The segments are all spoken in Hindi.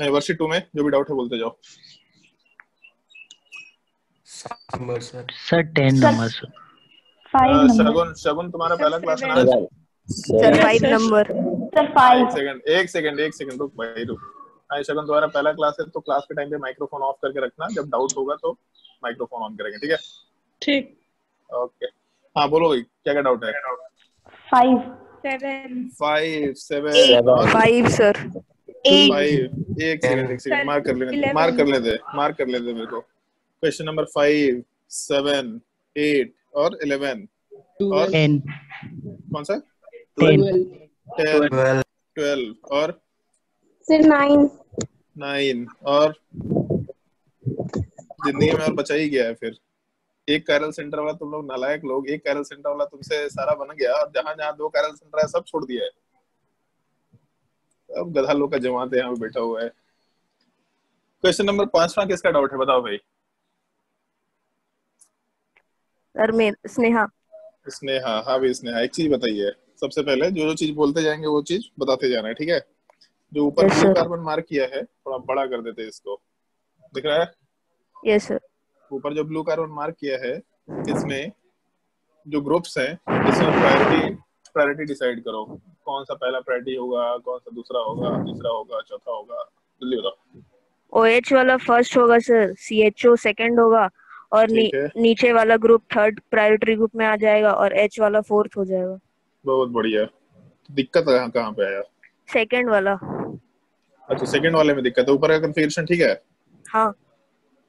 नहीं वर्षी टू में जो भी डाउट है बोलते जाओ। Sir sir ten number sir Shagun Shagun तुम्हारा पहला क्लास ना sir five number sir five second एक सेकंड एक सेकंड रुक भाई रुक। हाँ शगुन तुम्हारा पहला क्लास है तो क्लास के टाइम पे माइक्रोफोन ऑफ़ करके रखना। जब डाउट होगा तो माइक्रोफोन ऑन करेंगे ठीक है? ठीक। ओके हाँ बोलो भाई क्या क्या डाउट है? Five seven five seven five sir eight एक सेकंड एक सेकंड मार्क कर लेने मार्क कर लेते मार्क कर लेते मेरे को. Question number five seven eight और इलेवन और टेन कौन सा? ट्वेल्व ट्वेल्व और सर नाइन नाइन और ज़िंदगी में और बचा ही गया है फिर. एक कैरल सेंटर वाला तुम लोग नालायक लोग एक कैरल सेंटर वाला तुमसे सारा बन गया और जहाँ जहाँ दो कैरल सेंटर है सब छोड़ दिया है। अब गधा लोग का जमात यहाँ पे बैठा हुआ है। क्वेश्चन नंबर पांचवा किसका डाउट है बताओ भाई। सर स्नेहा। स्नेहा हाँ भी स्नेहा एक चीज़ बताइए। सबसे पहले जो जो चीज़ बोलते जाएँगे वो चीज़ बताते जाना है ठीक है? जो ऊपर Yes, कार्बन मार्क किया है थोड़ा बड़ा कर देते हैं इसको। दिख रहा है? यस सर ऊपर जो ब्लू कार्बन मार्क किया है इसमें जो ग्रुप्स हैं इसमें प्रायोरिटी प्रायोरिटी डिसाइड करो। कौन सा पहला प्रायोरिटी होगा कौन सा दूसरा होगा तीसरा होगा चौथा होगा? जल्दी बताओ। ओ एच वाला फ़र्स्ट होगा sir C H O second होगा और नी, नीचे वाला ग्रुप थर्ड प्रायोरिटी ग्रुप में आ जाएगा और एच वाला फोर्थ हो जाएगा। बहुत बढ़िया। दिक्कत कहाँ कहाँ पे आया सेकेंड वाला। अच्छा सेकंड वाले में दिक्कत है। ऊपर का कन्फिगरेशन ठीक है? हाँ।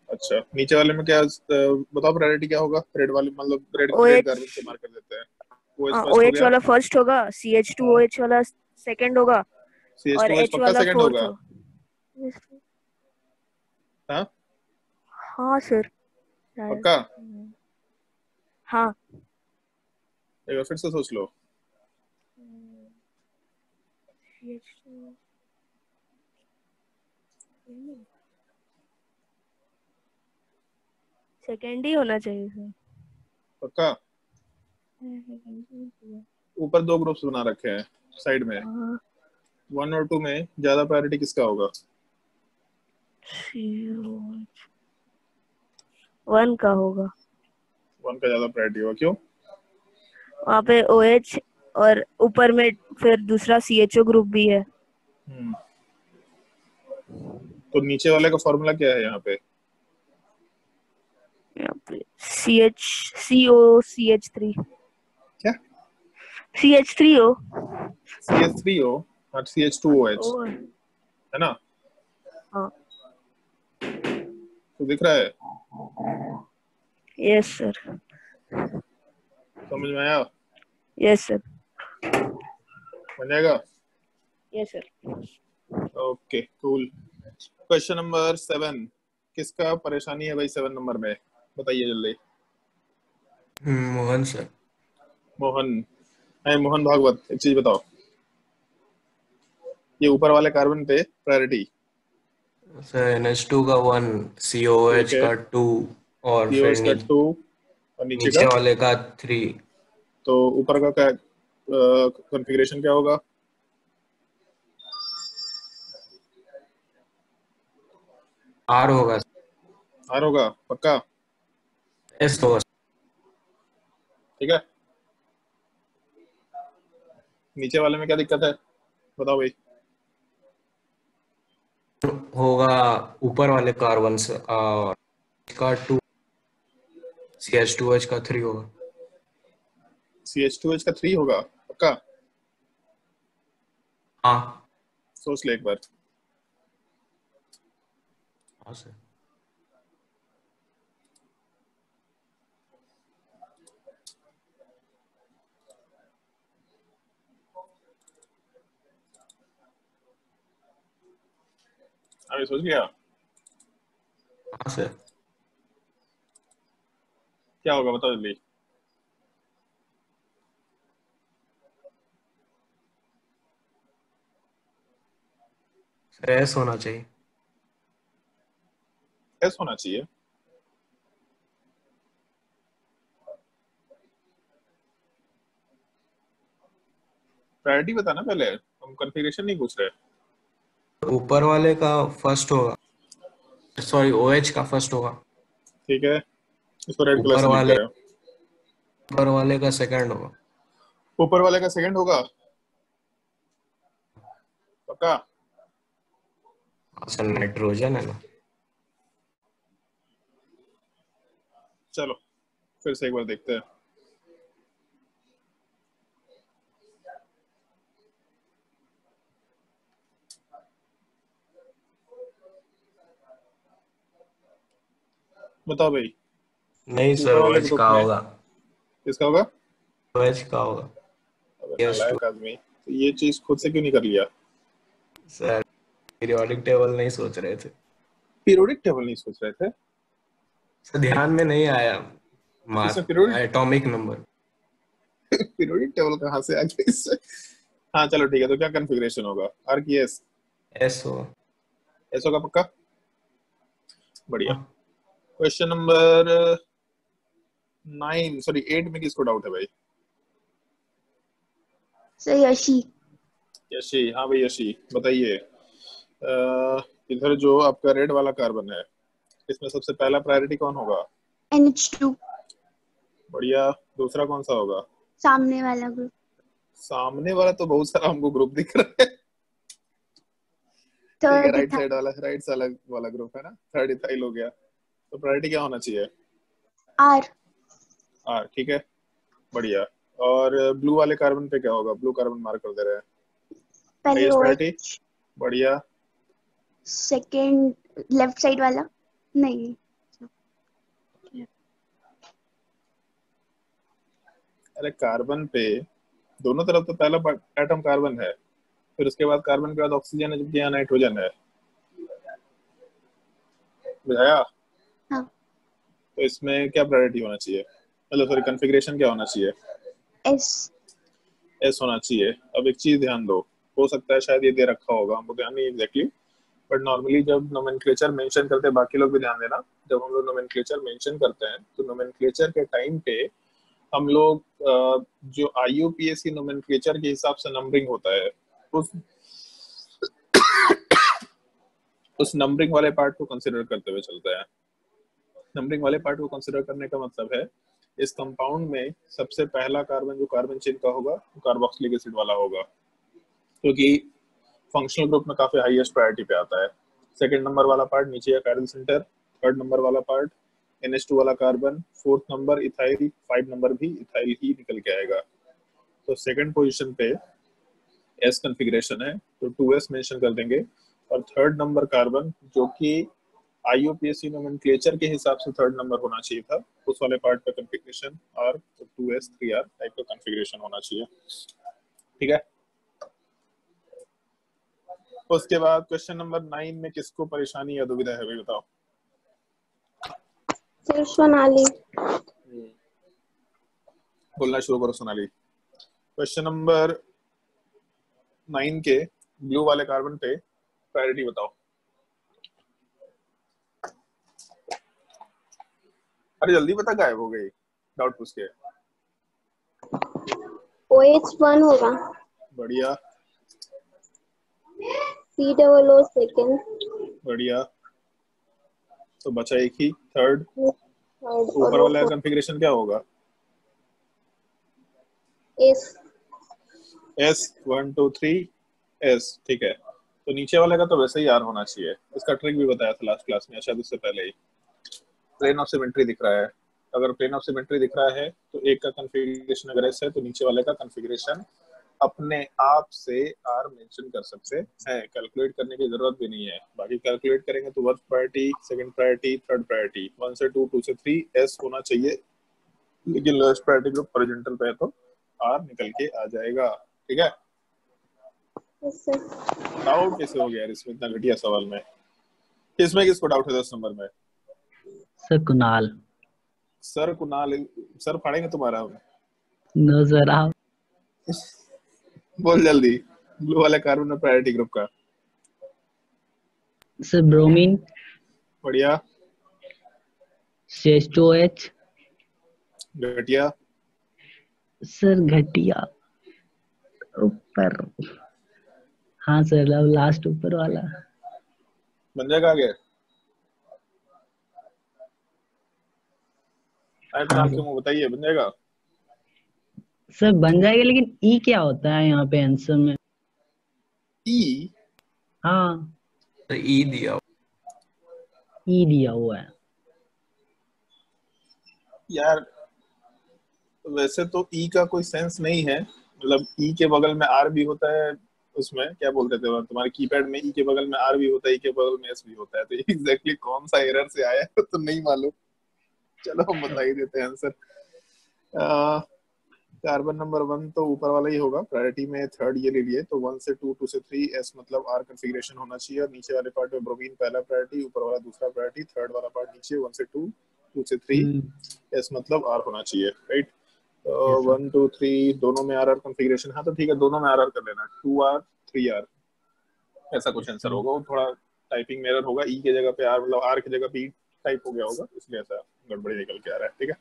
अच्छा नीचे वाले में क्या बताओ प्रायोरिटी क्या होगा? रेड वाले मतलब रेड OH रेड मार्क कर देते हैं। ओ एच वाला फ़र्स्ट होगा C H two O H वाला सेकेंड होगा और CH2OH एच वाला सेकंड फोर्थ होगा। हाँ? हाँ सर पक्का? हाँ। एक बार फिर से सोच लो। सेकेंड ही होना चाहिए सर पक्का? ऊपर दो ग्रुप्स बना रखे हैं साइड में। हाँ। वन और टू में ज़्यादा प्रायोरिटी किसका होगा? वन का होगा। वन का ज़्यादा प्रायोरिटी होगा क्यों? वहाँ पे ओ एच और ऊपर में फिर दूसरा सी एच ओ ग्रुप भी है। हम्म। तो नीचे वाले का फॉर्मूला क्या है यहाँ पे? यहाँ पे C H C O C H three CH3O CH3O not CH2OH oh. है ना? हाँ। तो दिख रहा है? यस सर समझ में आया? यस सर बन जाएगा? Yes sir okay cool question number seven किसका परेशानी है भाई सेवन नंबर में? बताइए जल्दी। hmm, Mohan sir Mohan. है मोहन भागवत एक चीज़ बताओ। ये ऊपर वाले कार्बन पे प्रायोरिटी सर एन का वन सी ओ एच ठीक है। का टू और फिर सीओएस का नी- टू और नीचे नीचे का? वाले का थ्री तो ऊपर का क्या कॉन्फ़िगरेशन क्या होगा? आर होगा। आर होगा पक्का? एस होगा। ठीक है? नीचे वाले में क्या दिक्कत है? बताओ भाई। होगा ऊपर वाले कार्बन से और का two. C H two H का थ्री होगा। सी एच टू एच का थ्री होगा पक्का? हाँ। सोच ले एक बार। हाँ सर। अभी सोच लिया हाँ सर क्या होगा बताओ जल्दी एस होना चाहिए। एस होना चाहिए। प्रायोरिटी बता ना पहले। हम कॉन्फ़िगरेशन नहीं पूछ रहे। ऊपर वाले का फ़र्स्ट होगा। सॉरी ओएच का फ़र्स्ट होगा। ठीक है। इसको रेड कलर से वाले ऊपर वाले का सेकंड होगा। ऊपर वाले का सेकंड होगा? पक्का? सर नाइट्रोजन है ना। चलो फिर से एक बार देखते हैं। बताओ भाई। नहीं सर ओएच का होगा? किसका होगा? ओएच का होगा? Yes, आदमी। तो ये चीज़ खुद से क्यों नहीं कर लिया? सर पीरियोडिक टेबल नहीं सोच रहे थे। पीरियोडिक टेबल नहीं सोच रहे थे? सर ध्यान में नहीं आया। एटॉमिक नंबर पीरियोडिक टेबल कहाँ से आ गया इससे? हाँ चलो ठीक है तो क्या कॉन्फ़िगरेशन होगा? आर की एस एस होगा एस होगा पक्का? बढ़िया। Question number nine sorry eight में किसको डाउट है भाई? सर यशी यशी हाँ भाई यशी बताइए। इधर जो आपका रेड वाला कार्बन है इसमें सबसे पहला प्रायोरिटी कौन होगा? NH2 बढ़िया। दूसरा कौन सा होगा? सामने वाला ग्रुप सामने वाला तो बहुत सारा हमको ग्रुप दिख रहा है। है थर्ड राइट साइड वाला राइट साइड वाला ग्रुप है ना? थर्ड इथाइल हो गया। तो प्रायोरिटी क्या होना चाहिए? आर हाँ ठीक है? बढ़िया। और ब्लू वाले कार्बन पे क्या होगा? ब्लू कार्बन मार्क कर दे रहे हैं। Priority? बढ़िया। सेकंड लेफ़्ट साइड वाला? नहीं। अरे कार्बन पे दोनों तरफ़ तो पहला एटम कार्बन है। फिर उसके बाद कार्बन के बाद ऑक्सीजन है जबकि यहाँ नाइट्रोजन है। बुझाया? हाँ। तो इसमें क्या प्रायोरिटी होना चाहिए? मतलब सॉरी कॉन्फ़िगरेशन क्या होना चाहिए? एस एस होना चाहिए। अब एक चीज़ ध्यान दो। हो सकता है शायद ये दे रखा होगा हमको ध्यान नहीं एग्जैक्टली बट नॉर्मली जब नोमेनक्लेचर मेंशन करते हैं बाकी लोग भी ध्यान देना जब हम लोग नोमेनक्लेचर मेंशन करते हैं तो नोमेनक्लेचर के टाइम पे हम लोग जो आईयूपीएससी नोमेनक्लेचर के हिसाब से नंबरिंग होता है उस उस नंबरिंग वाले पार्ट को कंसिडर करते हुए चलते हैं। नंबरिंग वाले पार्ट को कंसिडर करने का मतलब है, इस कंपाउंड में सबसे पहला कार्बन जो कार्बन चेन का होगा, वो कार्बोक्सिलिक एसिड वाला होगा। क्योंकि फंक्शनल ग्रुप में काफ़ी हाईएस्ट प्रायोरिटी पे आता है। सेकंड नंबर वाला पार्ट नीचे है कायरल सेंटर थर्ड नंबर वाला पार्ट NH2 वाला carbon fourth number ethyl five number भी इथाइल ही निकल के आएगा। तो सेकंड पोजीशन पे एस कॉन्फ़िगरेशन है तो 2s मेंशन कर देंगे। और थर्ड नंबर कार्बन जो कि आईयूपीएससी नोमेनक्लेचर के हिसाब से थर्ड नंबर होना चाहिए था। उस वाले पार्ट का कॉन्फ़िगरेशन और 2s 3r टाइप का कॉन्फ़िगरेशन होना चाहिए। ठीक है? उसके बाद क्वेश्चन नंबर नाइन में किसको परेशानी या दुविधा है भाई बताओ। सर सोनाली। बोलना शुरू करो सोनाली। क्वेश्चन नंबर नाइन के ब्लू वाले कार्बन पे प्रायोरिटी बताओ। अरे जल्दी बता गायब हो गई। डाउट पूछ के। OH वन होगा। बढ़िया। C डबल O सेकंड बढ़िया। तो बचा एक ही थर्ड थर्ड ऊपर वाला कॉन्फ़िगरेशन क्या होगा? S S one two three S ठीक है। तो नीचे वाले का तो वैसे ही आर होना चाहिए। इसका ट्रिक भी बताया था लास्ट क्लास में शायद उससे पहले ही। प्लेन ऑफ़ सिमेट्री दिख रहा है। अगर प्लेन ऑफ़ सिमेट्री दिख रहा है तो एक का कॉन्फ़िगरेशन अगर एस है तो नीचे वाले का कॉन्फ़िगरेशन अपने आप से आर मेंशन कर सकते हैं। कैलकुलेट करने की ज़रूरत भी नहीं है। बाकी कैलकुलेट करेंगे तो first priority second priority third priority one से टू टू से थ्री एस होना चाहिए। लेकिन लोएस्ट प्रायोरिटी ग्रुप हॉरिजॉन्टल पे है तो आर निकल के आ जाएगा। ठीक है? डाउट कैसे हो गया इसमें? इतना घटिया सवाल में। किसमें किसको डाउट है दस नंबर में? Sir Kunal sir Kunal sir फाड़ेंगे तुम्हारा नो सर आप बोल जल्दी ब्लू वाले कार्बन में प्रायोरिटी ग्रुप का सर ब्रोमीन बढ़िया एच घटिया सर घटिया ऊपर हाँ सर अब लास्ट ऊपर वाला बन जाएगा आगे आए आपके मुँह बताइए बन जाएगा? सर बन जाएगा लेकिन ई क्या होता है यहाँ पे आंसर में? ई हाँ। तो ई दिया ई दिया हुआ है। यार वैसे तो ई का कोई सेंस नहीं है। मतलब ई के बगल में आर भी होता है उसमें। क्या बोलते थे तुम्हारे कीपैड में ई के बगल में आर भी होता है ई के बगल में एस भी होता है। तो एग्जैक्टली कौन सा एरर से आया है तो नहीं मालूम। चलो हम बता ही देते हैं आंसर कार्बन नंबर वन तो ऊपर वाला ही होगा. प्रायोरिटी में थर्ड ये ले लिए तो वन से टू टू से थ्री एस मतलब आर कॉन्फ़िगरेशन होना चाहिए और नीचे वाले पार्ट में ब्रोमीन पहला प्रायोरिटी ऊपर वाला दूसरा प्रायोरिटी थर्ड वाला पार्ट नीचे वन से टू टू से थ्री हम्म, एस मतलब आर होना चाहिए राइट वन टू थ्री दोनों में आर आर कॉन्फ़िगरेशन हाँ तो ठीक है दोनों में आर आर कर लेना टू आर थ्री आर ऐसा कुछ आंसर होगा वो थोड़ा टाइपिंग में एरर होगा ई के जगह पे आर मतलब आर की जगह पे टाइप हो गया होगा इसलिए ऐसा गड़बड़ी निकल के आ रहा है ठीक है?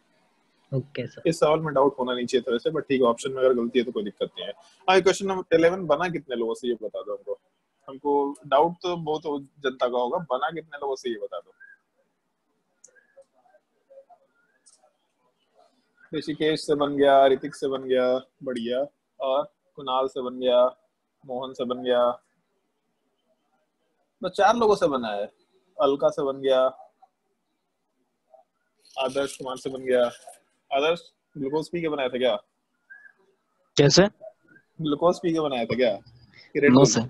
ओके सर इस सवाल में डाउट होना नहीं चाहिए था वैसे बट ठीक है ऑप्शन में अगर गलती है तो कोई दिक्कत नहीं है। हाँ क्वेश्चन नंबर इलेवन बना कितने लोगों से ये बता दो हमको? हमको डाउट तो बहुत जनता का होगा बना कितने लोगों से ये बता दो? ऋषिकेश से बन गया ऋतिक से बन गया बढ़िया। और कुणाल से बन गया मोहन से बन गया। बस चार लोगों से बना है। अलका से बन गया आदर्श कुमार से बन गया। आदर्श ग्लूकोज पी के बनाया था क्या? कैसे? ग्लूकोज पी के बनाया था क्या? नो सर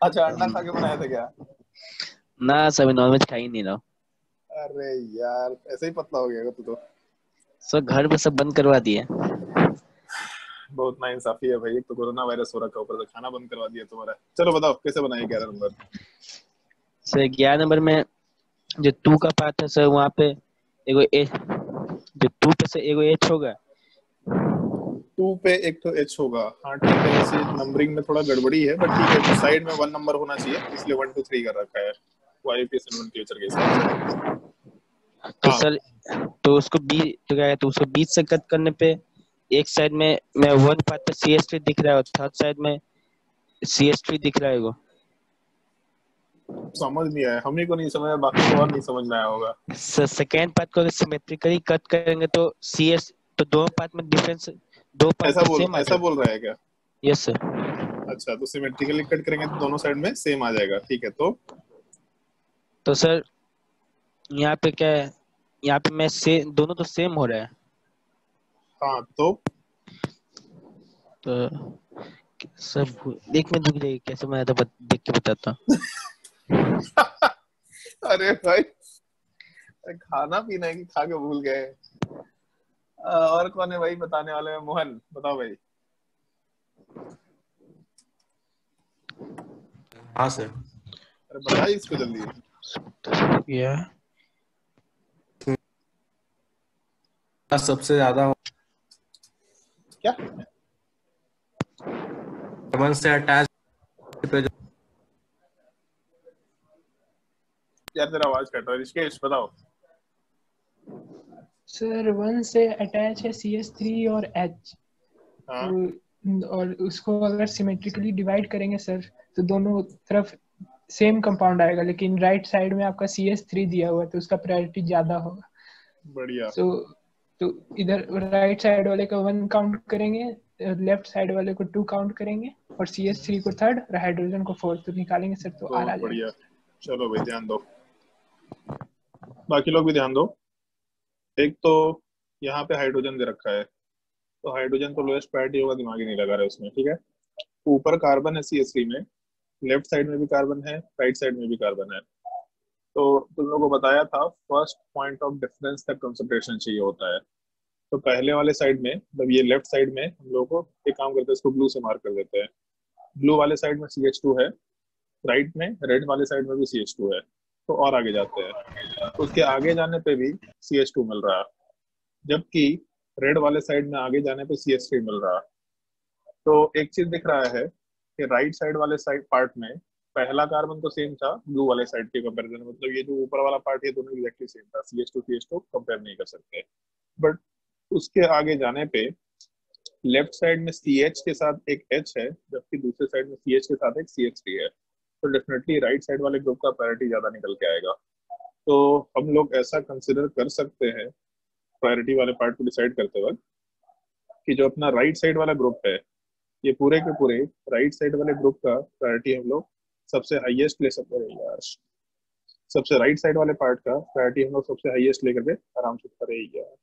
अच्छा अंडा खा के बनाया था क्या? ना सर मैं नॉनवेज खा ही नहीं रहा अरे यार ऐसे ही पतला हो गया तू तो। सर घर पे सब बंद करवा दिए। बहुत ना इंसाफी है भाई एक तो कोरोना वायरस हो रखा है, ऊपर से खाना बंद करवा दिया तुम्हारा। चलो बताओ कैसे बनाए ग्यारह नंबर? सर ग्यारह नंबर में जो टू का पार्ट है सर वहाँ पे एगो एच जो टू पे से एगो एच होगा। टू पे एक तो एच होगा। हाँ ठीक है वैसे नंबरिंग में थोड़ा गड़बड़ी है बट ठीक है तो साइड में वन नंबर होना चाहिए इसलिए वन टू थ्री कर रखा है। वो आईपीएस एंड टीचर के हिसाब से तो। सर तो उसको बी तो क्या कहते हैं उसको बीच से कट करने पे एक साइड में मैं वन पार्ट पे सी एस दिख रहा है और थर्ड साइड में सी एस दिख रहा है एगो। समझ नहीं आया हम को नहीं समझ आया बाकी को और नहीं समझ में आया होगा। सर सेकेंड पार्ट को अगर सिमेट्रिकली कट करेंगे तो सी एस तो दोनों पार्ट में डिफरेंस दो पार्ट ऐसा बोल सेम ऐसा बोल रहा है क्या? यस सर अच्छा तो सिमेट्रिकली कट करेंगे तो दोनों साइड में सेम आ जाएगा ठीक है तो? तो सर यहाँ पे क्या है? यहाँ पे मैं से दोनों तो सेम हो रहा है। हाँ तो? तो सर एक मिनट रुक जाइए कैसे मैं तो देख के बताता हूँ। अरे भाई खाना पीना है कि खा के भूल गए। और कौन है भाई बताने वाले में मोहन बताओ भाई। हाँ सर। अरे बताइए इसको जल्दी। या। सबसे ज़्यादा क्या? से अटैच पे जो यार तेरा आवाज़ कट रहा है। ऋषिकेश बताओ। सर वन से अटैच है सी एस थ्री और एच हाँ। और उसको अगर सिमेट्रिकली डिवाइड करेंगे सर तो दोनों तरफ़ सेम कंपाउंड आएगा लेकिन राइट साइड में आपका सी एस थ्री दिया हुआ है तो उसका प्रायोरिटी ज़्यादा होगा। बढ़िया। तो तो इधर राइट साइड वाले का वन काउंट करेंगे लेफ़्ट साइड वाले को टू काउंट करेंगे और सी एस थ्री को थर्ड और हाइड्रोजन को फोर्थ तो निकालेंगे सर तो आर आ जाएगा। बढ़िया। चलो भाई ध्यान दो। बाकी लोग भी ध्यान दो। एक तो यहाँ पे हाइड्रोजन दे रखा है। तो हाइड्रोजन तो लोएस्ट प्रायोरिटी होगा, दिमाग ही नहीं लगा रहा है उसमें, ठीक है? ऊपर कार्बन है सी एस थ्री में लेफ़्ट साइड में भी कार्बन है राइट साइड में भी कार्बन है। तो तुम लोगों को बताया था फ़र्स्ट पॉइंट ऑफ़ डिफरेंस तक कंसंट्रेशन चाहिए होता है। तो पहले वाले साइड में मतलब ये लेफ़्ट साइड में हम लोग को एक काम करते हैं, इसको ब्लू से मार्क कर देते हैं। ब्लू वाले साइड में सी है राइट में रेड वाले साइड में भी सी है। तो और आगे जाते हैं। उसके आगे जाने पे भी सी एच टू मिल रहा। है जबकि रेड वाले साइड में आगे जाने पे सी एच थ्री मिल रहा। तो एक चीज़ दिख रहा है कि राइट साइड वाले साइड पार्ट में पहला कार्बन तो सेम था ब्लू वाले साइड के कंपैरिजन में। मतलब ये जो ऊपर वाला पार्ट है दोनों एग्जैक्टली सेम था। C H two C H two compare नहीं कर सकते। बट उसके आगे जाने पे लेफ़्ट साइड में सी एच के साथ एक एच है, जबकि दूसरे साइड में सी एच के साथ एक सी एच थ्री है। तो डेफिनेटली राइट साइड वाले ग्रुप का प्रायोरिटी ज़्यादा निकल के आएगा। तो हम लोग ऐसा कंसिडर कर सकते हैं प्रायोरिटी वाले पार्ट को डिसाइड करते वक्त कि जो अपना राइट साइड वाला ग्रुप है, ये पूरे के पूरे राइट साइड वाले ग्रुप का प्रायोरिटी हम लोग सबसे हाईएस्ट ले सकते हैं यार। सबसे राइट साइड वाले पार्ट का प्रायोरिटी हम लोग सबसे हाईएस्ट लेकर के आराम से करे यार।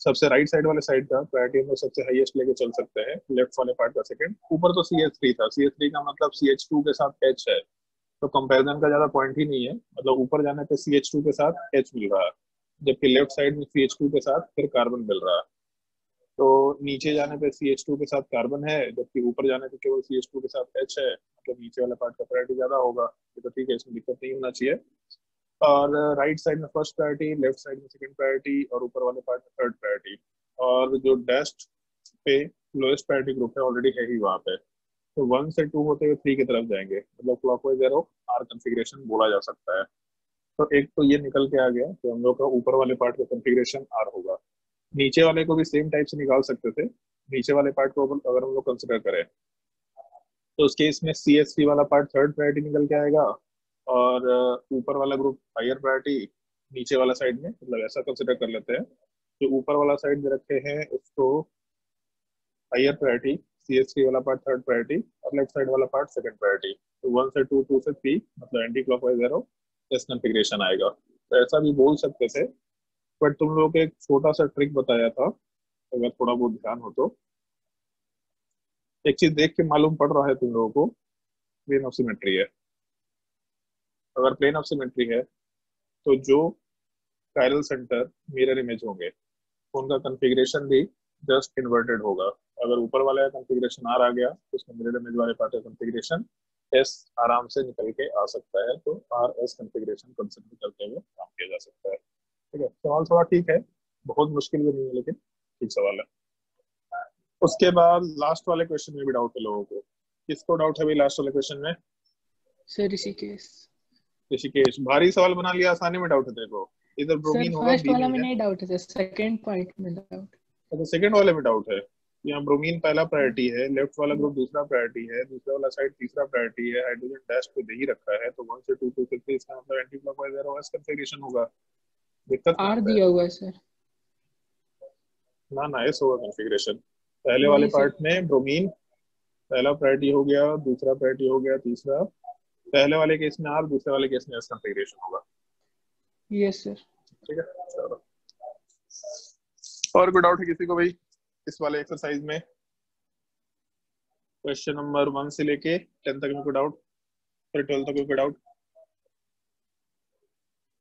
सबसे राइट साइड वाले साइड का प्रायोरिटी हम सबसे हाईएस्ट लेके चल सकते हैं लेफ़्ट वाले पार्ट का सेकंड ऊपर तो सी एच थ्री था। सी एच थ्री का मतलब सी एच टू के साथ एच है। तो कंपैरिजन का ज़्यादा पॉइंट ही नहीं है। मतलब ऊपर जाने पे सी एच टू के साथ एच मिल रहा है। जबकि लेफ़्ट साइड में सी एच टू के साथ फिर कार्बन मिल रहा है। तो नीचे जाने पे सी एच टू के साथ कार्बन है, जबकि ऊपर जाने पे केवल सी एच टू के साथ एच है। मतलब नीचे वाला पार्ट का प्रायोरिटी ज़्यादा होगा। तो ठीक है, इसमें दिक्कत नहीं होना चाहिए। और राइट साइड में फ़र्स्ट प्रायोरिटी लेफ़्ट साइड में सेकंड प्रायोरिटी और ऊपर वाले पार्ट में थर्ड प्रायोरिटी और जो डेस्ट पे लोएस्ट प्रायोरिटी ग्रुप है ऑलरेडी है ही वहाँ पे। तो वन से टू होते हुए थ्री की तरफ़ जाएँगे। मतलब क्लॉकवाइज एरो आर कंफिग्रेशन बोला जा सकता है। तो एक तो ये निकल के आ गया कि हम लोग का ऊपर वाले पार्ट का कंफिग्रेशन आर होगा। नीचे वाले को भी सेम टाइप से निकाल सकते थे। नीचे वाले पार्ट को अगर हम लोग कंसिडर करें तो उस केस में सी वाला पार्ट थर्ड प्रायोरिटी निकल के आएगा। और ऊपर वाला ग्रुप हायर प्रायोरिटी नीचे वाला साइड में मतलब ऐसा कंसिडर कर लेते हैं। जो ऊपर वाला साइड में रखे हैं, उसको हायर प्रायोरिटी सी एस वाला पार्ट थर्ड प्रायोरिटी और लेफ़्ट साइड वाला पार्ट सेकंड प्रायोरिटी तो वन से टू टू से थ्री मतलब एंटी क्लॉकवाइज एरो इस कॉन्फ़िगरेशन आएगा। तो ऐसा भी बोल सकते थे। बट तुम लोग एक छोटा सा ट्रिक बताया था, अगर थोड़ा बहुत ध्यान हो तो। एक चीज़ देख के मालूम पड़ रहा है तुम लोगों को प्लेन ऑफ़ सिमेट्री है। अगर प्लेन ऑफ़ सिमेट्री है तो जो कायरल सेंटर मिरर इमेज होंगे, उनका कॉन्फ़िगरेशन भी जस्ट इन्वर्टेड होगा। अगर ऊपर वाला का कॉन्फ़िगरेशन आर आ गया तो उसमें मिरर इमेज वाले पार्ट का कॉन्फ़िगरेशन एस आराम से निकल के आ सकता है तो आर एस कॉन्फ़िगरेशन कंसिडर करते हुए काम किया जा सकता है। ठीक है? सवाल थोड़ा ठीक है, बहुत मुश्किल भी नहीं है, लेकिन ठीक सवाल है। उसके बाद लास्ट वाले क्वेश्चन में भी डाउट है लोगों को। किसको डाउट है भाई लास्ट वाले क्वेश्चन में? सर ऋषिकेश ऋषिकेश भारी सवाल बना लिया आसानी में डाउट है तेरे को। इधर ब्रोमीन होगा फ़र्स्ट वाला में नहीं डाउट है सेकंड पॉइंट में डाउट अच्छा सेकंड वाले में डाउट है। यहाँ ब्रोमीन पहला प्रायोरिटी है लेफ़्ट वाला ग्रुप दूसरा प्रायोरिटी है दूसरा वाला साइड तीसरा प्रायोरिटी है हाइड्रोजन डैश पे दे ही रखा है तो वन से टू टू फिफ्टी इसका मतलब anti clockwise arrow S configuration होगा। दिक्कत आर है। दिया हुआ है सर ना ना एस होगा कॉन्फ़िगरेशन पहले वाले पार्ट में ब्रोमीन पहला प्रायोरिटी हो गया दूसरा प्रायोरिटी हो गया तीसरा पहले वाले केस में आर दूसरे वाले केस में एस कॉन्फ़िगरेशन होगा। यस सर ठीक है? चलो। और कोई डाउट है किसी को भाई इस वाले एक्सरसाइज में? क्वेश्चन नंबर वन से लेके टेन तक में कोई डाउट फिर ट्वेल्थ तक में कोई डाउट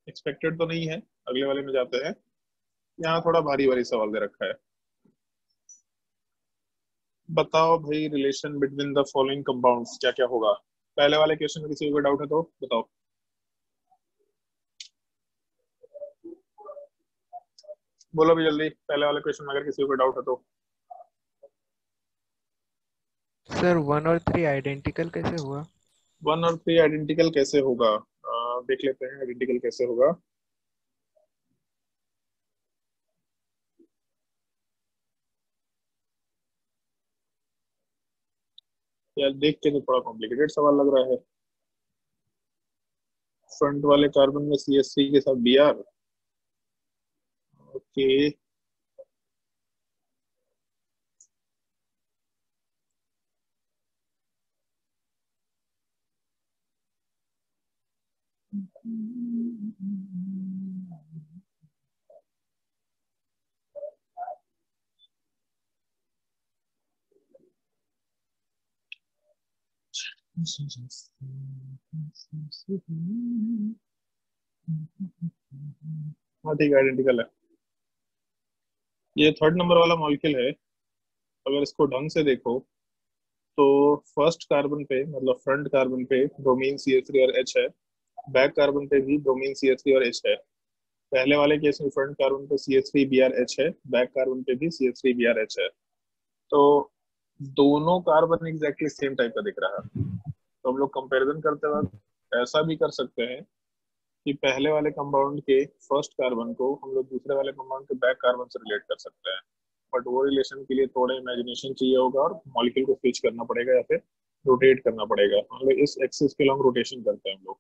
एक्सपेक्टेड तो नहीं है। अगले वाले में जाते हैं। यहाँ थोड़ा भारी भारी सवाल दे रखा है। बताओ भाई relation between the following compounds क्या क्या होगा? पहले वाले क्वेश्चन में किसी को डाउट है तो बताओ। बोलो भी जल्दी पहले वाले क्वेश्चन में अगर किसी को डाउट है तो। सर वन और थ्री आइडेंटिकल कैसे हुआ? वन और थ्री आइडेंटिकल कैसे होगा? आ, देख लेते हैं आइडेंटिकल कैसे होगा। यार, देख के तो थोड़ा कॉम्प्लिकेटेड सवाल लग रहा है। फ्रंट वाले कार्बन में सीएससी के साथ बी आर ओके हाँ ठीक है आइडेंटिकल है। ये थर्ड नंबर वाला मॉलिक्यूल है। अगर इसको ढंग से देखो तो फ़र्स्ट कार्बन पे मतलब फ्रंट कार्बन पे ब्रोमीन सी एच थ्री और एच है। बैक कार्बन पे भी ब्रोमीन सी एच थ्री और एच है। पहले वाले केस में फ्रंट कार्बन पे C H three B R H है। बैक कार्बन पे भी C H three B R H है। तो दोनों कार्बन एग्जैक्टली सेम टाइप का दिख रहा है। तो हम लोग कंपैरिजन करते वक्त ऐसा भी कर सकते हैं कि पहले वाले कंपाउंड के फ़र्स्ट कार्बन को हम लोग दूसरे वाले कंपाउंड के बैक कार्बन से रिलेट कर सकते हैं। बट वो रिलेशन के लिए थोड़ा इमेजिनेशन चाहिए होगा और मॉलिक्यूल को स्विच करना पड़ेगा या फिर रोटेट करना पड़ेगा। मान लो इस एक्सिस के लॉन्ग रोटेशन करते हैं हम लोग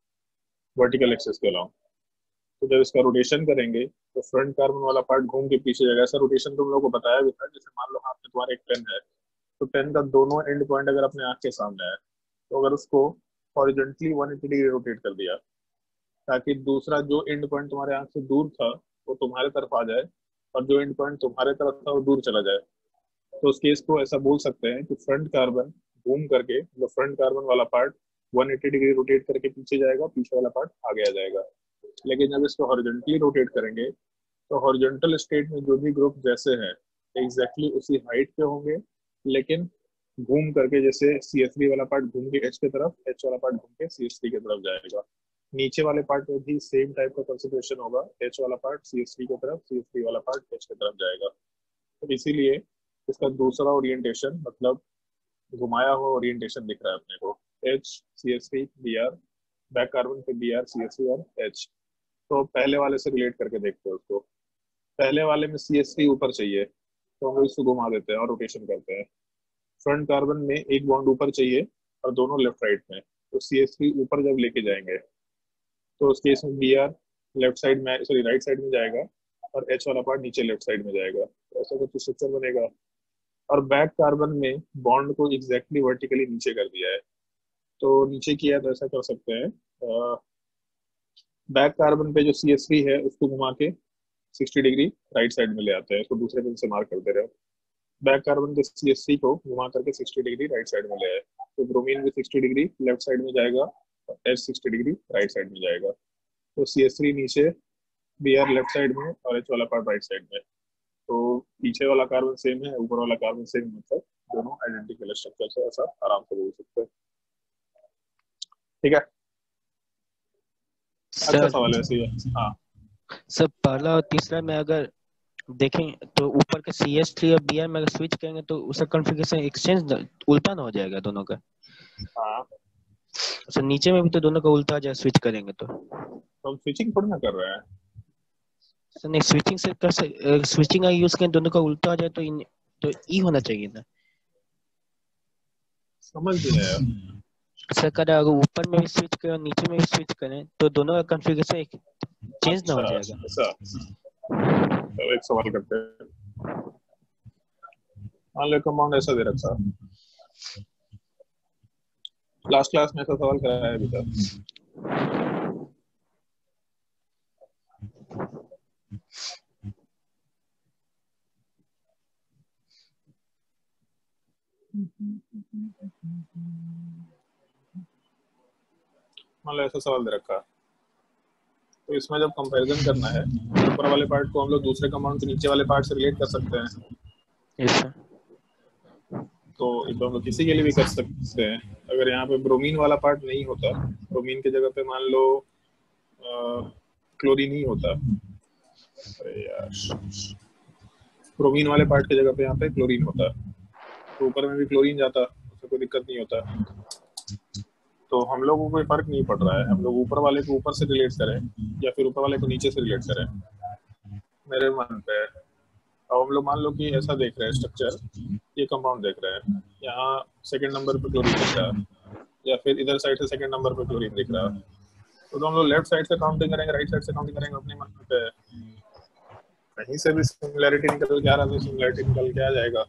वर्टिकल एक्सिस के लॉन्ग तो जब इसका रोटेशन करेंगे तो फ्रंट कार्बन वाला पार्ट घूम के पीछे जाएगा। ऐसा रोटेशन तुम लोगों को बताया भी था, जैसे मान लो हाथ में तुम्हारा एक पेन है। तो पेन का दोनों एंड पॉइंट अगर अपने आँख के सामने है तो अगर उसको हॉरिजेंटली 180 डिग्री रोटेट कर दिया, ताकि दूसरा जो एंड पॉइंट तुम्हारे आँख से दूर था, वो तुम्हारे तरफ़ आ जाए, और जो एंड पॉइंट तुम्हारे तरफ़ था, वो दूर चला जाए। तो उस केस को ऐसा बोल सकते हैं कि फ्रंट कार्बन घूम करके मतलब फ्रंट कार्बन वाला पार्ट 180 डिग्री रोटेट करके पीछे जाएगा, पीछे वाला पार्ट आगे आ जाएगा। लेकिन जब इसको हॉरिजेंटली रोटेट करेंगे तो हॉरिजेंटल स्टेट में जो भी ग्रुप जैसे हैं एग्जैक्टली exactly उसी हाइट पे होंगे लेकिन घूम करके जैसे सी एस वाला पार्ट घूम के एच की तरफ़ एच वाला पार्ट घूम के सी एस की तरफ़ जाएगा। नीचे वाले पार्ट में भी सेम टाइप का कंसिडरेशन होगा। एच वाला पार्ट सी एस की तरफ़ सी एस वाला पार्ट एच की तरफ़ जाएगा। तो इसीलिए इसका दूसरा ओरिएंटेशन मतलब घुमाया हुआ ओरिएंटेशन दिख रहा है अपने को। H C S B R back carbon पे बी आर सी एस और एच तो पहले वाले से रिलेट करके देखते हैं उसको। पहले वाले में सी एस ऊपर चाहिए। तो हम इसको घुमा देते हैं और रोटेशन करते हैं। फ्रंट कार्बन में एक बॉन्ड ऊपर चाहिए और दोनों लेफ़्ट राइट में। तो सी एस टी ऊपर जब लेके जाएँगे तो उस केस में बी आर लेफ़्ट साइड में सॉरी राइट साइड में जाएगा और एच वाला पार्ट नीचे लेफ़्ट साइड में जाएगा। तो ऐसा कुछ स्ट्रक्चर बनेगा। और बैक कार्बन में बॉन्ड को एग्जैक्टली वर्टिकली नीचे कर दिया है। तो नीचे किया तो ऐसा कर सकते हैं। बैक कार्बन पे जो सी है, उसको घुमा के 60 डिग्री राइट साइड में ले आते हैं इसको दूसरे पेन से मार्क करते रहे। बैक कार्बन के सी एस को घुमा करके 60 डिग्री राइट साइड में ले आए। तो ब्रोमीन भी 60 डिग्री लेफ़्ट साइड में जाएगा और H sixty degree right side में जाएगा। तो सी एस नीचे बी आर लेफ़्ट साइड में और एच वाला पार्ट राइट साइड में। तो पीछे वाला कार्बन सेम है ऊपर वाला कार्बन सेम मतलब दोनों आइडेंटिकल स्ट्रक्चर है ऐसा आराम से बोल सकते हैं। ठीक है? अच्छा सवाल ऐसे है। हाँ। सर पहला और तीसरा में अगर देखें तो ऊपर का सी एस थ्री और बी में अगर स्विच करेंगे तो उसका कॉन्फ़िगरेशन एक्सचेंज उल्टा ना हो जाएगा दोनों का। हाँ। सर नीचे में भी तो दोनों का उल्टा आ जाए स्विच करेंगे तो। तो हम स्विचिंग थोड़ी ना कर रहे हैं। सर नहीं स्विचिंग से कर सक स्विचिंग अगर यूज़ करें दोनों का उल्टा आ जाए तो इन तो ई होना चाहिए ना। समझ आया सर अगर ऊपर में भी स्विच करें और नीचे में भी स्विच करें तो दोनों का कॉन्फ़िगरेशन चेंज ना हो अच्छा जाएगा। ऐसा चलो एक सवाल करते हैं। मान लो कंपाउंड ऐसा दे रखा लास्ट क्लास में ऐसा सवाल कराया है अभी तक। मान लो ऐसा सवाल दे रखा है। तो इसमें जब कंपैरिजन करना है तो ऊपर वाले पार्ट को हम लोग दूसरे कंपाउंड के नीचे वाले पार्ट से रिलेट कर सकते हैं। सर तो तो हम लोग किसी के लिए भी कर सकते हैं। अगर यहाँ पे ब्रोमीन वाला पार्ट नहीं होता ब्रोमीन की जगह पे मान लो क्लोरीन ही होता। अरे यार ब्रोमीन वाले पार्ट की जगह पे यहाँ पे क्लोरीन होता। तो ऊपर में भी क्लोरीन जाता उससे कोई दिक्कत नहीं होता। तो हम लोगों को फ़र्क नहीं पड़ रहा है। हम लोग ऊपर वाले को ऊपर से रिलेट करें या फिर ऊपर वाले को नीचे से रिलेट करें। मेरे मन पे। अब हम लोग मान लो कि ऐसा देख रहे हैं स्ट्रक्चर ये कंपाउंड देख रहे हैं। यहाँ सेकंड नंबर पे क्लोरीन दिख रहा है या फिर इधर साइड से सेकंड नंबर पे क्लोरीन दिख रहा है। तो, तो हम लोग लेफ़्ट साइड से काउंटिंग करेंगे राइट साइड से काउंटिंग करेंगे अपने मन पे। कहीं से भी सिमिलैरिटी निकल के आ रहा है सिमिलैरिटी निकल के आ जाएगा।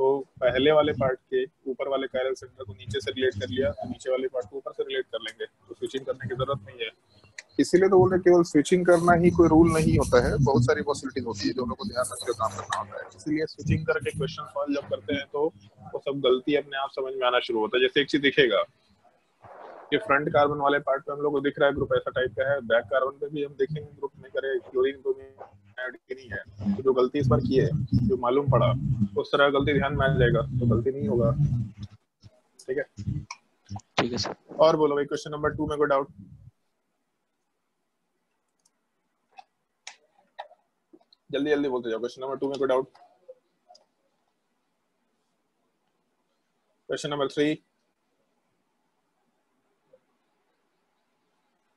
तो पहले वाले पार्ट के ऊपर वाले कायरल सेंटर को नीचे से रिलेट कर लिया तो नीचे वाले पार्ट को ऊपर से रिलेट कर लेंगे तो स्विचिंग करने की ज़रूरत नहीं है। इसीलिए तो बोल केवल स्विचिंग करना ही कोई रूल नहीं होता है, बहुत सारी पॉसिबिलिटीज होती है जो को ध्यान रख के काम करना होता है। इसीलिए स्विचिंग करके क्वेश्चन सॉल्व जब करते हैं तो वो सब गलती अपने आप समझ में आना शुरू होता है। जैसे एक चीज़ दिखेगा कि फ्रंट कार्बन वाले पार्ट पे हम लोग को दिख रहा है ग्रुप ऐसा टाइप का है बैक कार्बन पे भी हम देखेंगे ग्रुप में करे क्लोरीन तो नहीं है। तो जो गलती इस बार की है जो मालूम पड़ा उस तरह गलती ध्यान में आ जाएगा तो गलती नहीं होगा। ठीक है? ठीक है सर। और बोलो भाई क्वेश्चन नंबर टू में कोई डाउट जल्दी जल्दी बोलते जाओ। क्वेश्चन नंबर टू में कोई डाउट क्वेश्चन नंबर थ्री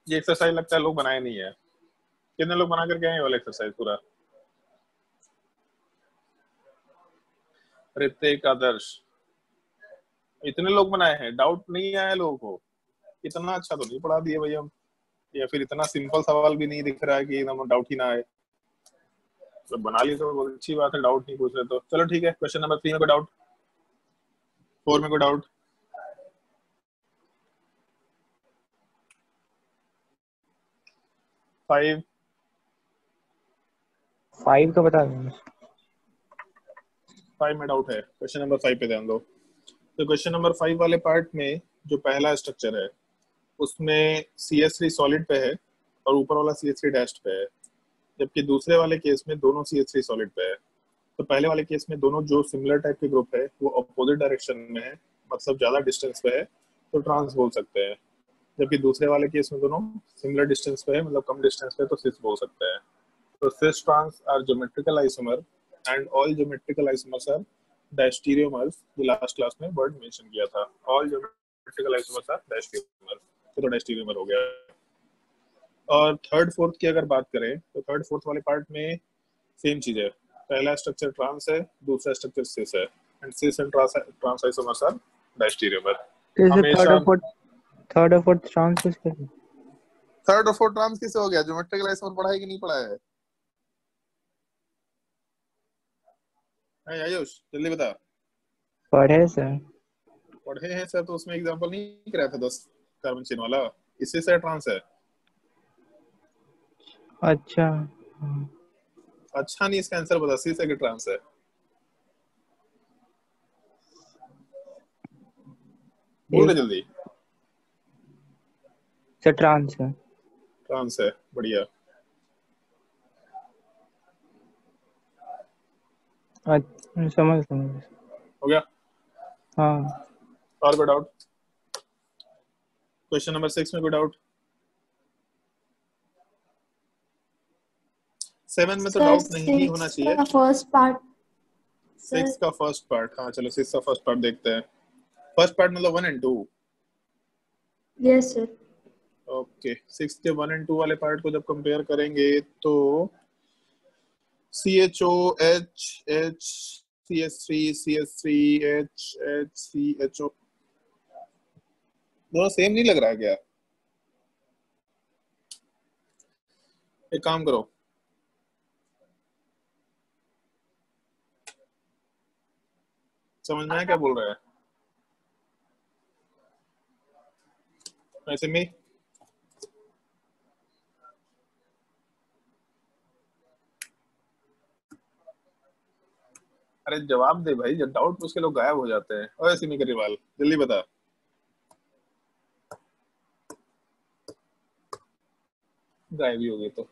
ये एक्सरसाइज लगता है लोग बनाए नहीं है। कितने लोग बना करके आए वाला एक्सरसाइज पूरा? ऋतिक आदर्श। इतने लोग बनाए हैं डाउट नहीं आया लोगों को। इतना अच्छा तो नहीं पढ़ा दिए भैया हम। या फिर इतना सिंपल सवाल भी नहीं दिख रहा है कि एकदम डाउट ही ना आए। तो बना लिए तो बहुत अच्छी बात है डाउट नहीं पूछ रहे तो। चलो ठीक है क्वेश्चन नंबर थ्री में कोई डाउट फोर में कोई डाउट फाइव फाइव का बता देंगे। फाइव में डाउट है। क्वेश्चन नंबर फाइव पे ध्यान दो। तो क्वेश्चन नंबर फाइव वाले पार्ट में जो पहला स्ट्रक्चर है, उसमें सी एस थ्री सॉलिड पे है और ऊपर वाला सी एस थ्री डैश पे है। जबकि दूसरे वाले केस में दोनों सी एस थ्री सॉलिड पे है। तो पहले वाले केस में दोनों जो सिमिलर टाइप के ग्रुप है, वो अपोजिट डायरेक्शन में है मतलब ज़्यादा डिस्टेंस पे है तो ट्रांस बोल सकते हैं। जबकि दूसरे वाले केस में दोनों सिमिलर डिस्टेंस पे है मतलब कम डिस्टेंस पे तो सिस बोल सकते हैं। तो cis trans are geometrical isomer and all geometrical isomers are diastereomers जो लास्ट क्लास में वर्ड मेंशन किया था। All geometrical isomers are diastereomer तो डायस्टीरियोमर हो गया। और थर्ड फोर्थ की अगर बात करें तो थर्ड फोर्थ वाले पार्ट में सेम चीज़ है। पहला स्ट्रक्चर ट्रांस है दूसरा स्ट्रक्चर सिस है। And cis and trans trans isomers are diastereomer third और फोर्थ थर्ड और फोर्थ ट्रांस किसके? थर्ड और फोर्थ ट्रांस किसे हो गया? ज्योमेट्रिकल आइसोमर पढ़ा है कि नहीं पढ़ा है? आयुष जल्दी बता पढ़े सर। पढ़े हैं सर तो उसमें एग्जांपल नहीं कराया था दस कार्बन चेन वाला? इससे से ट्रांस है। अच्छा। अच्छा नहीं इसका आंसर बता सी से कि ट्रांस है। बोल जल्दी। सर ट्रांस है। ट्रांस है बढ़िया। समझ समझ हो गया? हाँ। और कोई डाउट क्वेश्चन नंबर सिक्स में कोई डाउट सेवन में तो डाउट नहीं ही होना चाहिए। फ़र्स्ट पार्ट सिक्स का फ़र्स्ट पार्ट हाँ चलो सिक्स का फ़र्स्ट पार्ट देखते हैं। फ़र्स्ट पार्ट मतलब one and two yes sir okay six के वन एंड टू वाले पार्ट को जब कंपेयर करेंगे तो three C S three H H C H O दोनों सेम नहीं लग रहा है क्या? एक काम करो। समझ में क्या बोल रहा है? ऐसे में अरे जवाब दे भाई, जब डाउट उसके लोग गायब हो जाते हैं। और ऐसे नहीं करीवाल जल्दी बता। गायब ही हो गए तो।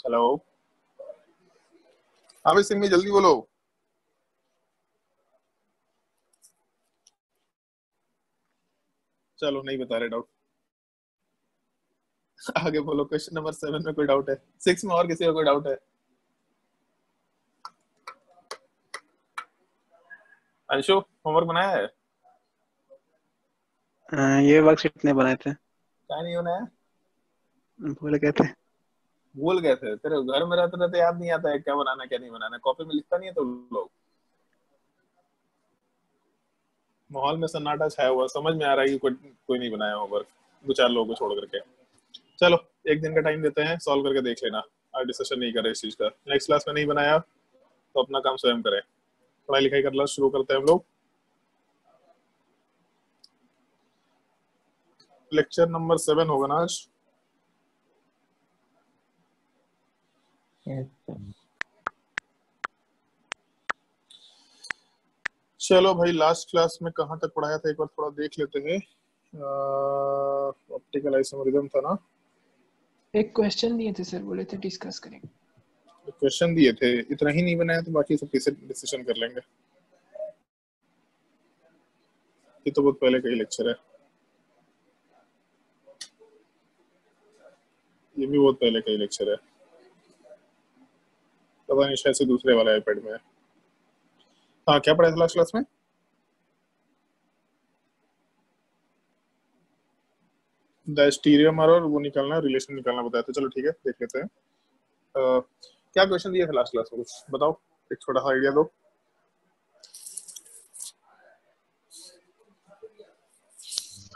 हेलो हाँ भाई जल्दी बोलो। चलो नहीं बता रहे डाउट आगे बोलो क्वेश्चन नंबर सेवन में कोई डाउट है? सिक्स में और किसी का कोई डाउट है? अंशु होमवर्क बनाया है? ये वर्कशीट ने बनाए थे। क्या नहीं होना है बोले कहते भूल गए थे? तेरे घर में रहते रहते याद नहीं आता है क्या बनाना क्या नहीं बनाना। कॉपी में लिखता नहीं है तो लोग। माहौल में सन्नाटा छाया हुआ, समझ में आ रहा है कि कोई कोई नहीं बनाया होमवर्क दो चार लोगों को छोड़ करके। चलो, एक दिन का टाइम देते हैं सॉल्व करके देख लेना। आज डिस्कशन नहीं करे इस चीज़ का। नेक्स्ट क्लास में नहीं बनाया तो अपना काम स्वयं करें। पढ़ाई लिखाई करना शुरू करते हैं हम लोग। लेक्चर नंबर सेवन होगा ना आज? चलो भाई लास्ट क्लास में कहाँ तक पढ़ाया था? एक बार थोड़ा देख लेते हैं। ऑप्टिकल आइसोमरिज्म था ना? एक क्वेश्चन दिए थे सर बोले थे डिस्कस करेंगे क्वेश्चन दिए थे। इतना ही नहीं बनाया तो बाकी सब पीछे डिस्कशन कर लेंगे। ये तो बहुत पहले का ही लेक्चर है। ये भी बहुत पहले का ही लेक्चर है। पता नहीं शायद से दूसरे वाले आईपैड में है। हाँ क्या पढ़ा था लास्ट क्लास में? द स्टीरियोमर और वो निकालना रिलेशन निकालना बताया था। चलो ठीक है देख लेते हैं। uh, क्या क्वेश्चन दिया था लास्ट क्लास में कुछ? बताओ एक छोटा सा आइडिया दो।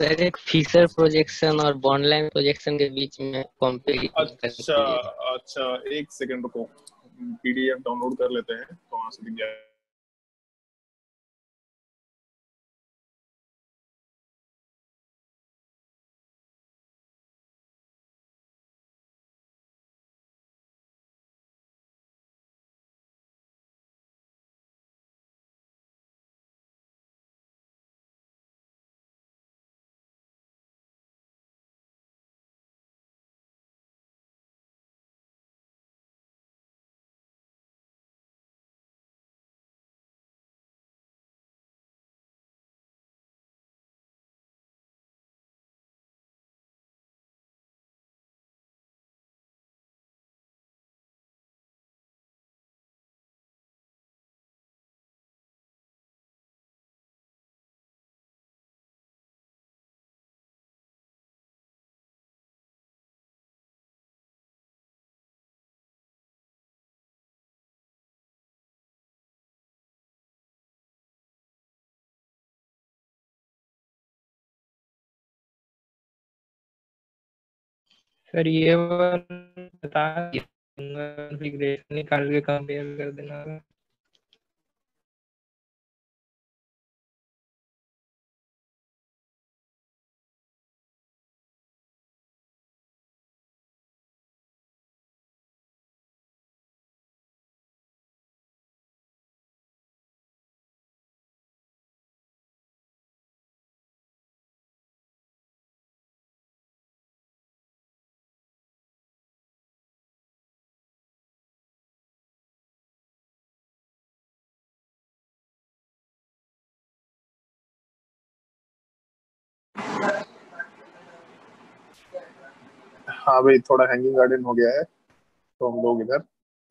सर एक फीचर प्रोजेक्शन और बॉन्डलाइन प्रोजेक्शन के बीच में कंपेयर अच्छा अच्छा एक सेकंड रुको। पीडीएफ डाउनलोड कर लेते हैं तो कहाँ से दिख जाए सर ये वाला बता कंपेयर कर देना। हाँ भाई थोड़ा हैंगिंग गार्डन हो गया है तो हम लोग इधर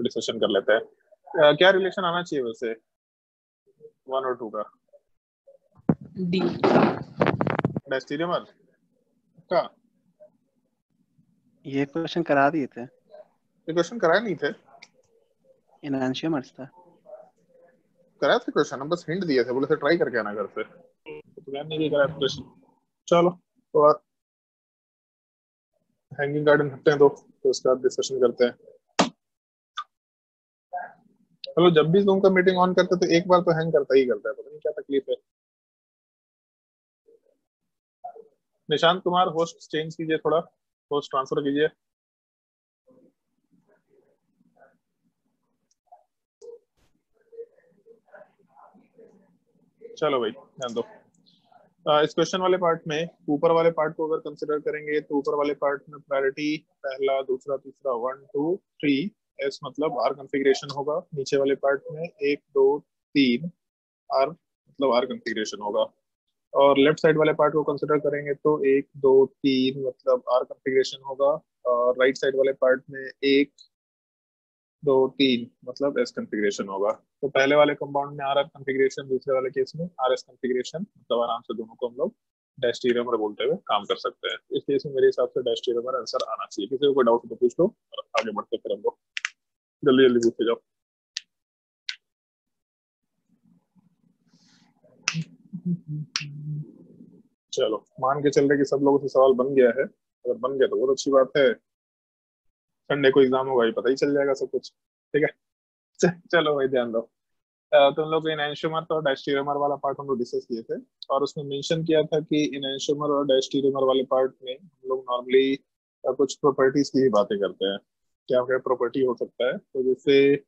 डिस्कशन कर लेते हैं। अ, क्या रिलेशन आना चाहिए वैसे? वन और टू का। डी डायस्टीरियमर का? ये क्वेश्चन करा दिए थे। ये क्वेश्चन कराए नहीं थे। इनएंशियमर्स था कराया था क्वेश्चन हम बस हिंट दिए थे बोले थे ट्राई करके आना घर से तो ध्यान नहीं दिया कराया क्वेश्चन चलो तो और हैंगिंग गार्डन हटते हैं तो तो उसके बाद डिस्कशन करते हैं। चलो, जब भी जूम का मीटिंग ऑन करते तो एक बार तो हैंग करता ही करता है, पता नहीं क्या तकलीफ़ है। निशांत कुमार होस्ट चेंज कीजिए थोड़ा होस्ट ट्रांसफ़र कीजिए। चलो भाई, ध्यान दो। इस क्वेश्चन वाले पार्ट में, ऊपर वाले पार्ट को अगर कंसिडर करेंगे तो ऊपर वाले पार्ट में प्रायोरिटी पहला, दूसरा, तीसरा वन टू थ्री एस मतलब आर कॉन्फ़िगरेशन होगा। नीचे वाले पार्ट में एक, दो, तीन आर मतलब आर कॉन्फ़िगरेशन होगा। और लेफ़्ट साइड वाले पार्ट को कंसिडर करेंगे तो एक, दो, तीन मतलब आर कॉन्फ़िगरेशन होगा। और राइट साइड वाले पार्ट में एक दो, तीन मतलब एस कॉन्फ़िगरेशन होगा। तो पहले वाले कंपाउंड में आर आर कॉन्फ़िगरेशन दूसरे वाले केस में आर एस कॉन्फ़िगरेशन मतलब आराम से दोनों को हम लोग डैस्टीरियमर बोलते हुए काम कर सकते हैं। इस केस में मेरे हिसाब से डैस्टीरियमर आंसर आना चाहिए। किसी को कोई डाउट तो पूछ लो और आगे बढ़ते फिर हम लोग। जल्दी जल्दी पूछते जाओ। चलो, मान के चल रहे कि सब लोगों से सवाल बन गया है। अगर बन गया तो बहुत अच्छी बात है। संडे को एग्ज़ाम होगा, ये पता ही चल जाएगा सब कुछ। ठीक है? चलो भाई, ध्यान दो। तुम लोग इन एंशोमर और डायस्टीरियमर वाला पार्ट हम लोग डिस्कस किए थे। और उसमें मेंशन किया था कि इन एंशोमर और डायस्टीरियमर वाले पार्ट में हम लोग नॉर्मली कुछ प्रॉपर्टीज़ की ही बातें करते हैं। क्या क्या प्रॉपर्टी हो सकता है? तो जैसे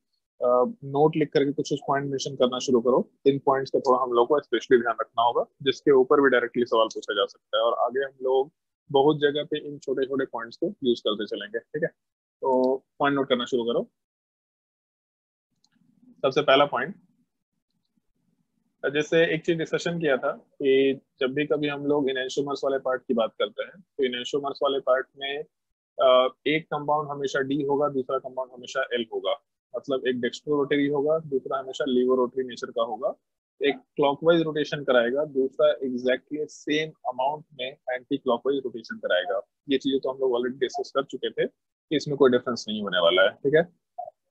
नोट लिख करके कुछ पॉइंट मेंशन करना शुरू करो। इन पॉइंट्स का थोड़ा हम लोग को स्पेशली ध्यान रखना होगा, जिसके ऊपर भी डायरेक्टली सवाल पूछा जा सकता है। और आगे हम लोग बहुत जगह पे इन छोटे छोटे पॉइंट्स को यूज़ करते चलेंगे। ठीक है? तो पॉइंट नोट करना शुरू करो। सबसे पहला पॉइंट जैसे एक चीज़ डिस्कशन किया था कि जब भी कभी हम लोग इनशोमर्स वाले पार्ट की बात करते हैं तो इनशोमर्स वाले पार्ट में एक कंपाउंड हमेशा डी होगा, दूसरा कंपाउंड हमेशा एल होगा। मतलब एक डेक्स्ट्रो रोटरी होगा, दूसरा हमेशा लीवो रोटरी नेचर का होगा। एक क्लॉकवाइज रोटेशन कराएगा, दूसरा एग्जैक्टली सेम अमाउंट में एंटी क्लॉकवाइज रोटेशन कराएगा। ये चीज़ें तो हम लोग ऑलरेडी डिस्कस कर चुके थे। इसमें कोई डिफरेंस नहीं होने वाला है ठीक है?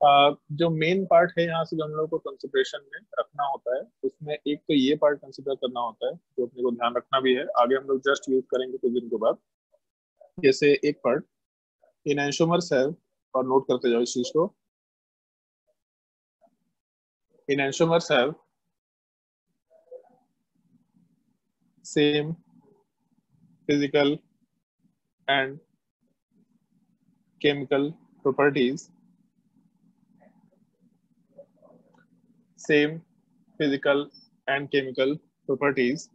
Uh, जो मेन पार्ट है यहाँ से जो हम लोग को कंसिडरेशन में रखना होता है उसमें एक तो ये पार्ट कंसिडर करना होता है जो अपने को ध्यान रखना भी है। आगे हम लोग जस्ट यूज़ करेंगे कुछ दिन के बाद। जैसे एक पार्ट इन एंशोमर्स है और नोट करते जाओ इस चीज़ को। Enantiomers have same physical and chemical properties. Same physical and chemical properties.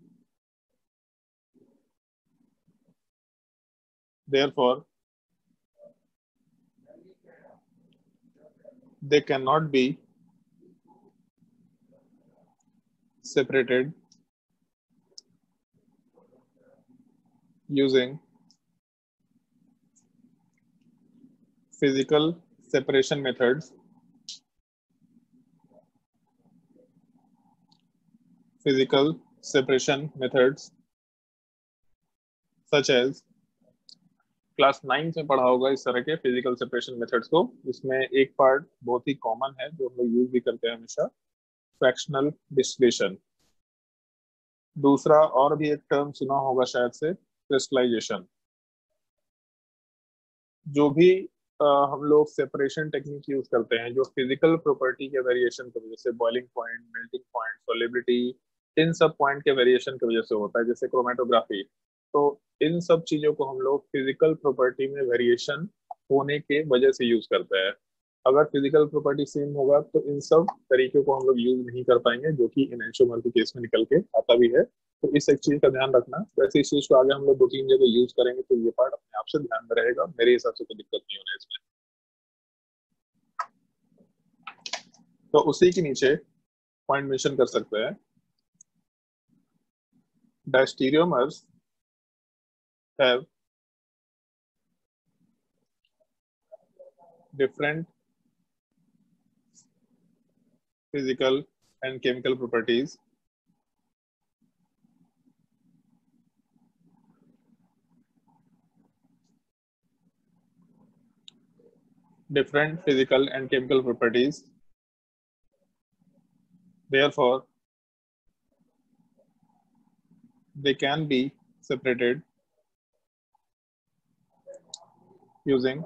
Therefore they cannot be separated using physical separation methods. Physical separation methods, such as class ninth में पढ़ा होगा इस तरह के फ़िज़िकल सेपरेशन मेथड्स को, जिसमें एक पार्ट बहुत ही कॉमन है, जो हम लोग यूज़ भी करते हैं हमेशा फ्रैक्शनल डिस्टिलेशन दूसरा और भी एक टर्म सुना होगा शायद से क्रिस्टलाइजेशन जो भी हम लोग सेपरेशन टेक्निक यूज़ करते हैं, जो फ़िज़िकल प्रॉपर्टी के वेरिएशन की वजह से boiling point melting point solubility इन सब पॉइंट के वेरिएशन की वजह से होता है, जैसे क्रोमेटोग्राफी तो इन सब चीज़ों को हम लोग फ़िज़िकल प्रॉपर्टी में वेरिएशन होने के वजह से यूज़ करते हैं. अगर फ़िज़िकल प्रॉपर्टी सेम होगा तो इन सब तरीके को हम लोग यूज़ नहीं कर पाएँगे, जो कि इन एंशोमर केस में निकल के आता भी है. तो इस एक चीज़ का ध्यान रखना। वैसे इस चीज़ को आगे हम लोग दो तीन जगह यूज़ करेंगे तो ये पार्ट अपने आप से ध्यान में रहेगा। मेरे हिसाब से कोई दिक्कत नहीं होना इसमें। तो उसी के नीचे पॉइंट मेंशन कर सकते हैं। Diastereomers have different physical and chemical properties. Different physical and chemical properties. Therefore they can be separated using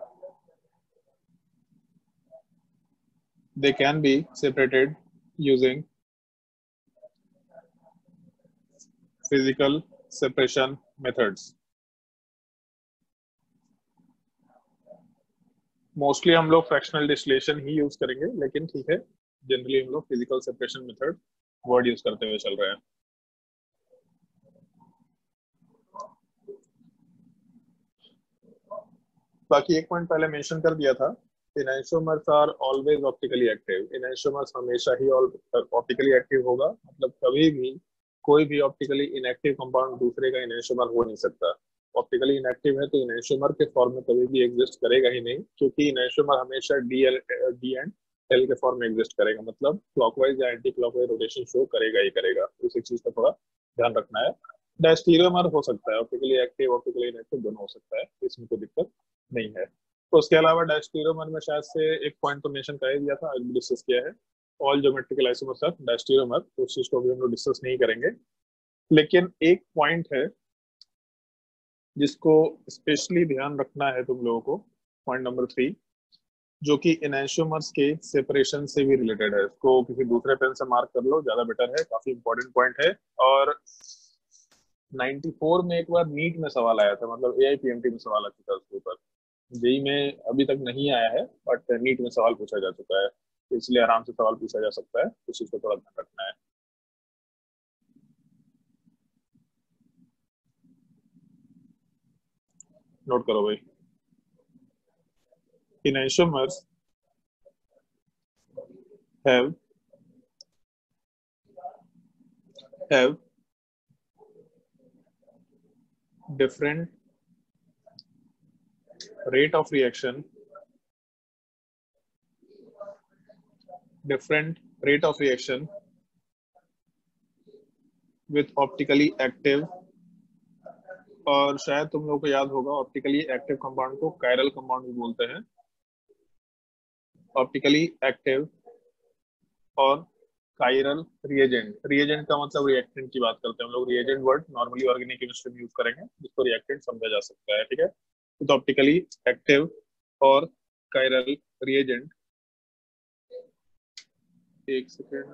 they can be separated using physical separation methods mostly हम लोग फ्रैक्शनल डिस्टिलेशन ही यूज़ करेंगे, लेकिन ठीक है जनरली हम लोग physical separation method word use करते हुए चल रहे हैं। बाकी एक पॉइंट पहले मेंशन कर दिया था enantiomers are always optically active enantiomers हमेशा ही ऑप्टिकली एक्टिव होगा मतलब कभी भी कोई भी ऑप्टिकली इनएक्टिव कंपाउंड दूसरे का इनशोमर हो नहीं सकता। ऑप्टिकली इनएक्टिव है तो इनशोमर के फॉर्म में कभी भी एग्जिस्ट करेगा ही नहीं, क्योंकि इनशोमर हमेशा D L D and L के फॉर्म में एग्जिस्ट करेगा। मतलब क्लॉकवाइज या एंटी क्लॉकवाइज रोटेशन शो करेगा ही करेगा। एक चीज़ का थोड़ा ध्यान रखना है। डायस्टीरियोमर हो सकता है। ऑप्टिकली एक्टिव ऑप्टिकली इनएक्टिव दोनों हो सकता है। इसमें कोई दिक्कत नहीं है। तो उसके अलावा डायस्टीरियोमर में शायद से एक पॉइंट तो मेंशन कर दिया था, आज भी डिस्कस किया है। All geometrical isomers are diastereomer उस चीज़ को भी हम लोग डिस्कस नहीं करेंगे। लेकिन एक पॉइंट है जिसको स्पेशली ध्यान रखना है तुम लोगों को पॉइंट नंबर थ्री जो कि इनशोमर्स के सेपरेशन से भी रिलेटेड है। इसको किसी दूसरे पेन से मार्क कर लो, ज़्यादा बेटर है, काफ़ी इंपॉर्टेंट पॉइंट है। और 94 में एक बार नीट में सवाल आया था मतलब A I P M T में सवाल आ चुका है उसके ऊपर। जेई में अभी तक नहीं आया है बट नीट में सवाल पूछा जा चुका है, इसलिए आराम से सवाल पूछा जा सकता है, उस चीज़ को थोड़ा ध्यान रखना है। नोट करो भाई in isomers have have different rate of reaction different rate of reaction with optically active और शायद तुम लोगों को याद होगा ऑप्टिकली एक्टिव कंपाउंड को कायरल कंपाउंड भी बोलते हैं। ऑप्टिकली एक्टिव और कायरल रिएजेंट रिएजेंट का मतलब रिएक्टेंट की बात करते हैं हम लोग। Reagent word normally organic chemistry में यूज़ करेंगे, जिसको रिएक्टेंट समझा जा सकता है, ठीक है? तो ऑप्टिकली एक्टिव और कायरल रिएजेंट एक सेकेंड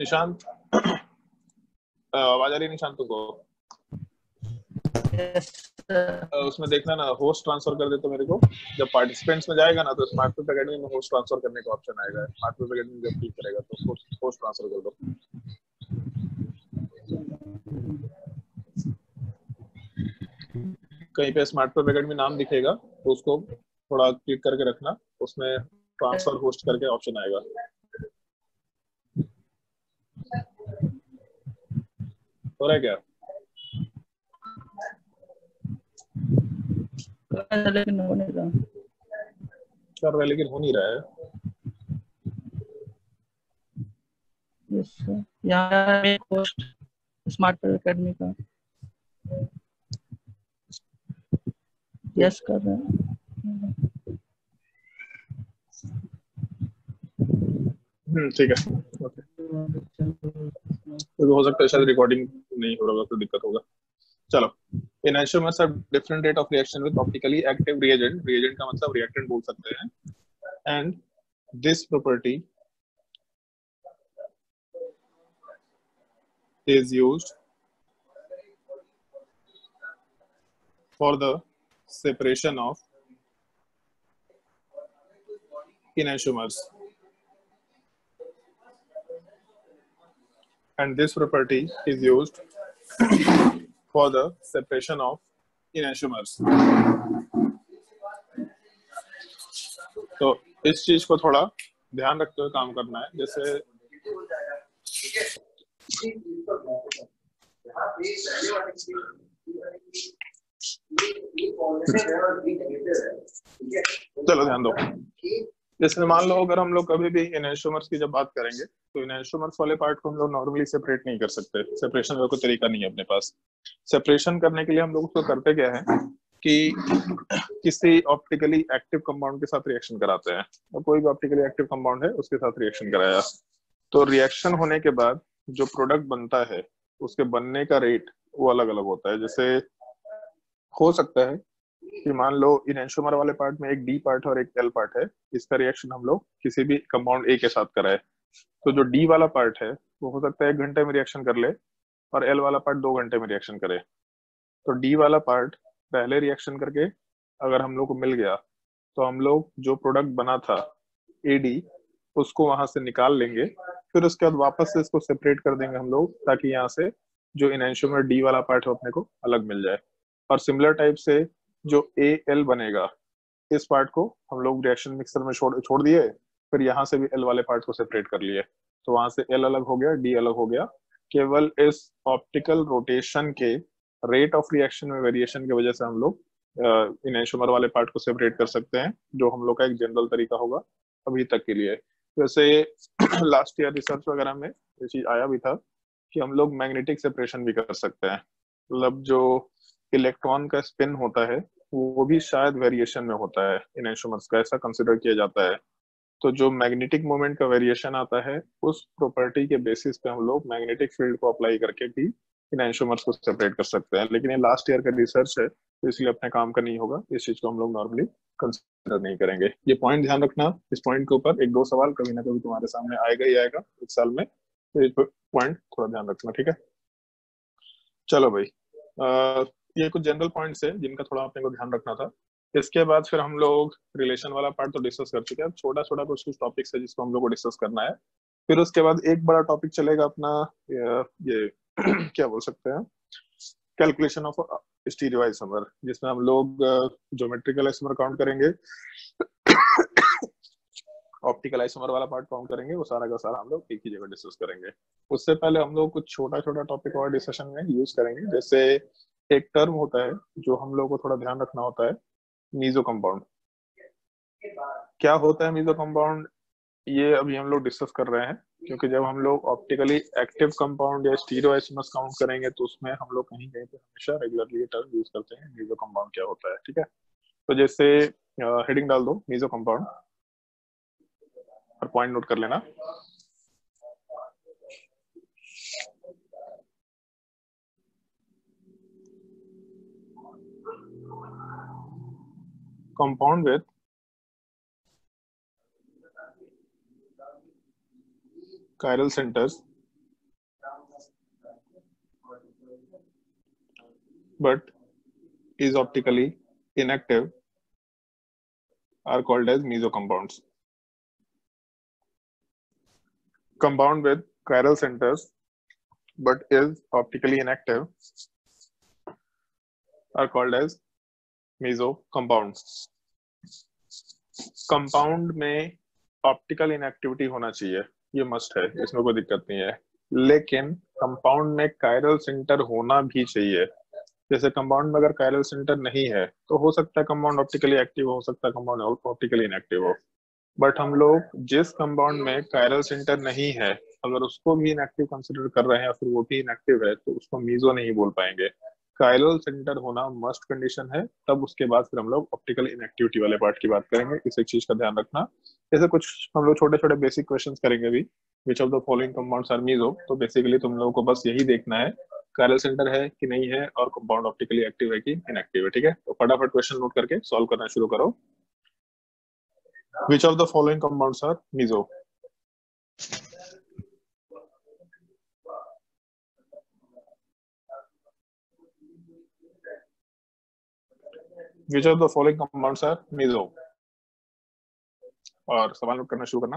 निशांत। आवाज़ आ रही निशांत तुमको? अ, उसमें देखना ना होस्ट ट्रांसफ़र कर दे तो मेरे को। जब पार्टिसिपेंट्स में जाएगा ना तो स्मार्ट पेप अकेडमी में होस्ट ट्रांसफ़र करने का ऑप्शन आएगा। स्मार्ट पेप अकेडमी जब क्लिक करेगा तो होस्ट ट्रांसफ़र कर दो। कहीं पे स्मार्ट अकेडमी नाम दिखेगा तो उसको थोड़ा क्लिक करके रखना। उसमें ट्रांसफ़र होस्ट करके ऑप्शन आएगा। हो रहा है क्या? लेकिन हो नहीं रहा कर रहा है लेकिन हो नहीं रहा है। Yes sir. यहाँ एक पोस्ट स्मार्ट पर एकेडमी का। यस कर रहे हैं। हम्म ठीक है। ओके तो हो सकता है शायद रिकॉर्डिंग नहीं हो रहा होगा तो दिक्कत होगा। चलो enantiomers are different rate of reaction with optically active reagent reagent का मतलब रिएक्टेंट बोल सकते हैं। And this property is used for the separation of enantiomers and this property is used for the separation of enantiomers. तो इस चीज़ को थोड़ा ध्यान रखते हुए काम करना है, जैसे चलो ध्यान दो जैसे मान लो अगर हम लोग कभी भी इनहेंसोमर्स की जब बात करेंगे तो इनहेंसोमर्स वाले पार्ट को हम लोग नॉर्मली सेपरेट नहीं कर सकते। सेपरेशन का कोई तरीका नहीं है अपने पास। सेपरेशन करने के लिए हम लोग उसको करते क्या है कि किसी ऑप्टिकली एक्टिव कंपाउंड के साथ रिएक्शन कराते हैं। और कोई भी ऑप्टिकली एक्टिव कंपाउंड है, उसके साथ रिएक्शन कराया। तो रिएक्शन होने के बाद जो प्रोडक्ट बनता है, उसके बनने का रेट वो अलग अलग होता है। जैसे हो सकता है कि मान लो इनहेंसोमर वाले पार्ट में एक डी पार्ट और एक एल पार्ट है, इसका रिएक्शन हम लोग किसी भी कंपाउंड ए के साथ कराए। तो जो डी वाला पार्ट है, वो हो सकता है एक घंटे में रिएक्शन कर ले और एल वाला पार्ट दो घंटे में रिएक्शन करे। तो डी वाला पार्ट पहले रिएक्शन करके अगर हम लोग को मिल गया तो हम लोग जो प्रोडक्ट बना था ए डी उसको वहाँ से निकाल लेंगे, फिर उसके बाद वापस से इसको सेपरेट कर देंगे हम लोग, ताकि यहाँ से जो इनहेंसोमर डी वाला पार्ट है अपने को अलग मिल जाए। और सिमिलर टाइप से जो ए एल बनेगा, इस पार्ट को हम लोग रिएक्शन मिक्सर में छोड़ छोड़ दिए, फिर यहाँ से भी एल वाले पार्ट को सेपरेट कर लिए। तो वहाँ से एल अलग हो गया डी अलग हो गया। केवल इस ऑप्टिकल रोटेशन के रेट ऑफ़ रिएक्शन में वेरिएशन की वजह से हम लोग इनहेंसोमर वाले पार्ट को सेपरेट कर सकते हैं, जो हम लोग का एक जनरल तरीका होगा अभी तक के लिए। वैसे लास्ट ईयर रिसर्च वगैरह में ये चीज़ आया भी था कि हम लोग मैग्नेटिक सेपरेशन भी कर सकते हैं। मतलब जो इलेक्ट्रॉन का स्पिन होता है वो भी शायद वेरिएशन में होता है, इन इंस्ट्रूमेंट्स का, ऐसा कंसिडर किया जाता है। तो जो मैग्नेटिक मोमेंट का वेरिएशन आता है, उस प्रॉपर्टी के बेसिस पे हम लोग मैग्नेटिक फ़ील्ड को अप्लाई करके भी इन इंस्ट्रूमेंट्स को सेपरेट कर सकते हैं। लेकिन ये लास्ट ईयर का रिसर्च है तो इसलिए अपने काम का नहीं होगा, इस चीज़ को हम लोग नॉर्मली कंसिडर नहीं करेंगे। ये पॉइंट ध्यान रखना, इस पॉइंट के ऊपर एक दो सवाल कभी ना कभी तुम्हारे सामने आएगा ही आएगा एक साल में तो पॉइंट थोड़ा ध्यान रखना, ठीक है? चलो भाई ये कुछ जनरल पॉइंट्स है, जिनका थोड़ा अपने को ध्यान रखना था। इसके बाद फिर हम लोग रिलेशन वाला पार्ट तो डिस्कस कर चुके हैं। छोटा छोटा कुछ कुछ टॉपिक्स है जिसको हम लोग को डिस्कस करना है। फिर उसके बाद एक बड़ा टॉपिक चलेगा अपना, ये क्या बोल सकते हैं? कैलकुलेशन ऑफ़ स्टीरियो आइसोमर जिसमें हम लोग ज्योमेट्रिकल आइसोमर काउंट करेंगे। ऑप्टिकल आइसोमर वाला पार्ट काउंट करेंगे। वो सारा का सारा हम लोग एक ही जगह डिस्कस करेंगे। उससे पहले हम लोग कुछ छोटा छोटा टॉपिक और डिस्कशन में यूज़ करेंगे। जैसे एक टर्म होता है जो हम लोग को थोड़ा ध्यान रखना होता है मीजो कंपाउंड क्या होता है मीजो कंपाउंड ये अभी हम लोग डिस्कस कर रहे हैं, क्योंकि जब हम लोग ऑप्टिकली एक्टिव कंपाउंड या स्टीरियो आइसोमर्स काउंट करेंगे तो उसमें हम लोग कहीं कहीं पे हमेशा रेगुलरली ये टर्म यूज़ करते हैं मीजो कंपाउंड क्या होता है, ठीक है? तो जैसे हेडिंग डाल दो मीजो कंपाउंड और पॉइंट नोट कर लेना। Compound with chiral centers but is optically inactive are called as mesocompounds. Compound with chiral centers but is optically inactive are called as meso compounds. Compound में ऑप्टिकल इनएक्टिविटी होना चाहिए। ये मस्ट है, इसमें कोई दिक्कत नहीं है। लेकिन कंपाउंड में कायरल सेंटर होना भी चाहिए। जैसे कंपाउंड में अगर कायरल सेंटर नहीं है तो हो सकता है कंपाउंड ऑप्टिकली एक्टिव हो सकता है कंपाउंड ऑप्टिकली इनएक्टिव हो। बट हम लोग जिस कंपाउंड में कायरल सेंटर नहीं है, अगर उसको भी इनएक्टिव कंसिडर कर रहे हैं फिर वो भी इनएक्टिव है तो उसको मीजो नहीं बोल पाएँगे। कायरल सेंटर होना मस्ट कंडीशन है, तब उसके बाद फिर हम लोग ऑप्टिकल इनएक्टिविटी वाले पार्ट की बात करेंगे। इस एक चीज़ का ध्यान रखना। जैसे कुछ हम लोग छोटे छोटे बेसिक क्वेश्चन करेंगे अभी which of the following compounds are meso तो बेसिकली तुम लोगों को बस यही देखना है कायरल सेंटर है कि नहीं है और कंपाउंड ऑप्टिकली एक्टिव है कि इनएक्टिव है, ठीक है? तो फटाफट क्वेश्चन नोट करके सॉल्व करना शुरू करो। Which of the following compounds are meso which of the following compounds are meso और सवाल नोट करना शुरू करना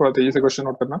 थोड़ा तेज़ी से क्वेश्चन नोट करना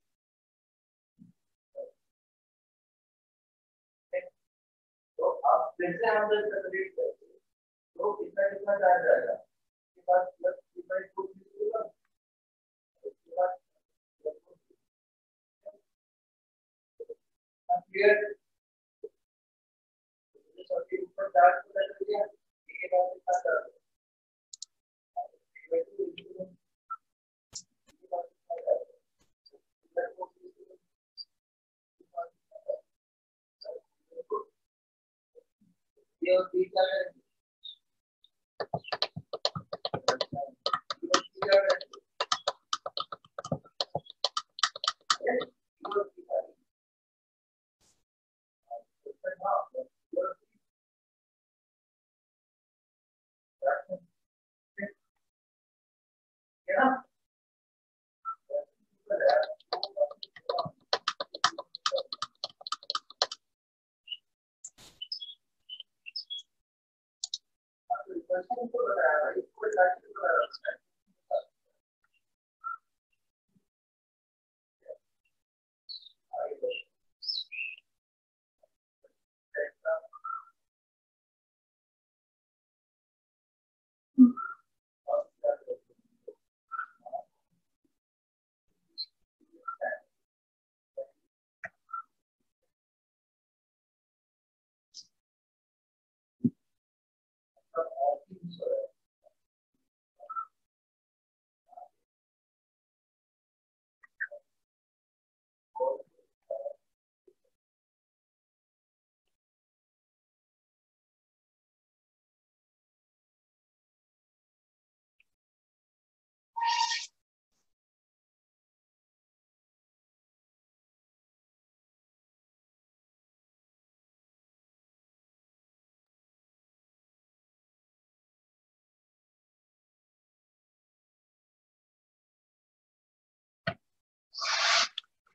तो अब फिर से हम लोग सेपरेट करते हैं। तो कितना कितना चार्ज आएगा इसके पास प्लस थ्री बाई टू होगा? इसके पास क्लियर सबके ऊपर चार्ज पता चल गया। इसके बाद कितना चार्ज Yeah. Gracias.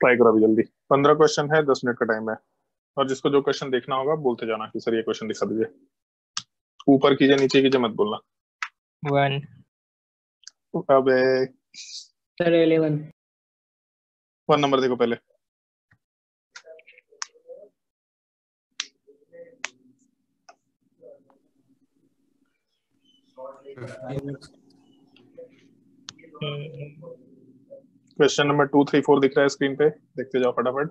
ट्राई करो अभी जल्दी। पंद्रह क्वेश्चन है दस मिनट का टाइम है। और जिसको जो क्वेश्चन देखना होगा बोलते जाना कि सर ये क्वेश्चन दिखा दीजिए। ऊपर कीजिए नीचे कीजिए मत बोलना। वन अबे सर इलेवन वन नंबर देखो पहले। Question number two three four दिख रहा है स्क्रीन पे। देखते जाओ फटाफट।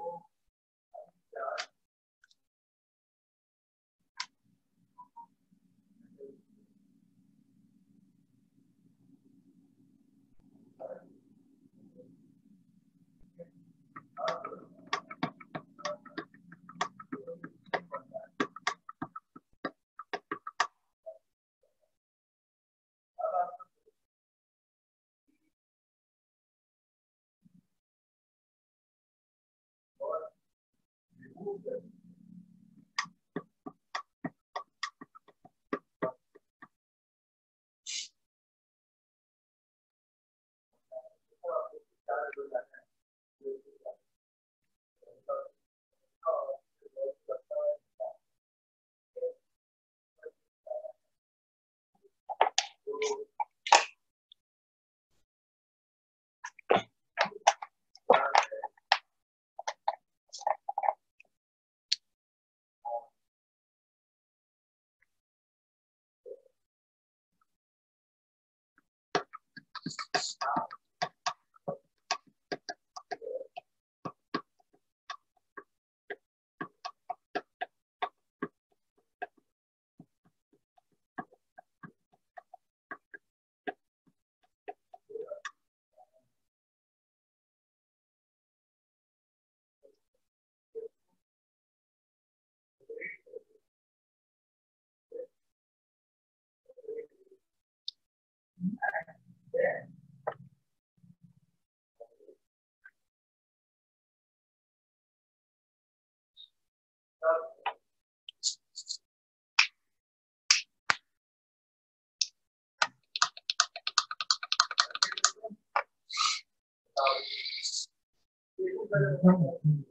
Gracias.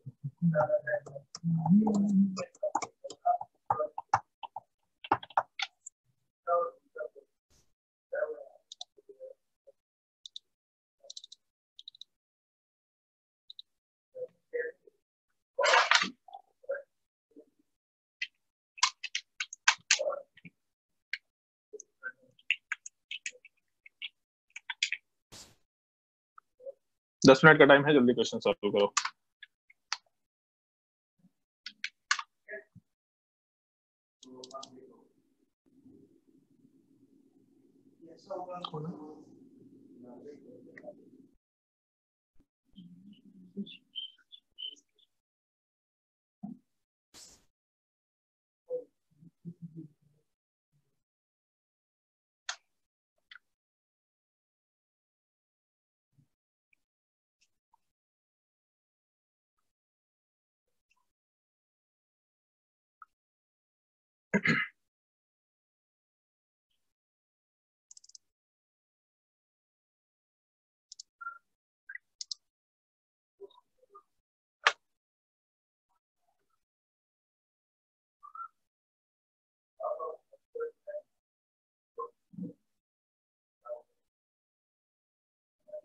दस मिनट का टाइम है जल्दी क्वेश्चन सॉल्व करो।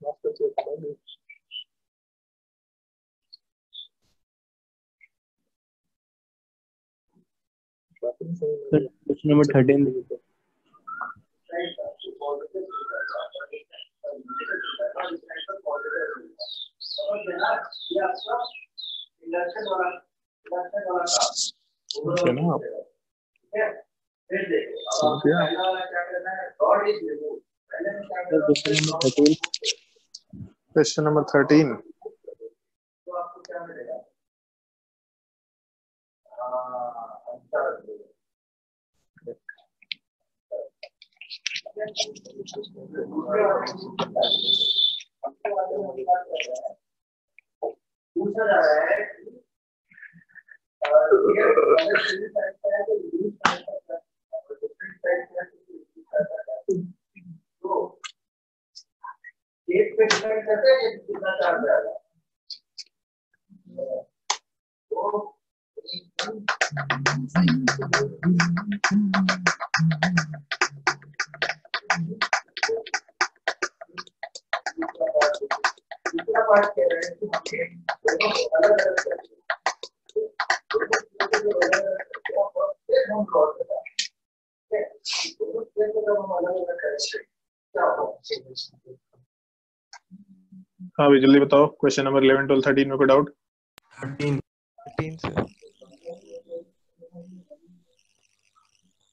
Nossa, eu também. Question number thirteen समझे ना आप। Question number thirteen question number thirteen पूछा जा रहा है एक पे डिपेंड करते हैं। कितना चार्ज आएगा रहे हैं भाई जल्दी बताओ question number eleven twelve thirteen में कोई doubt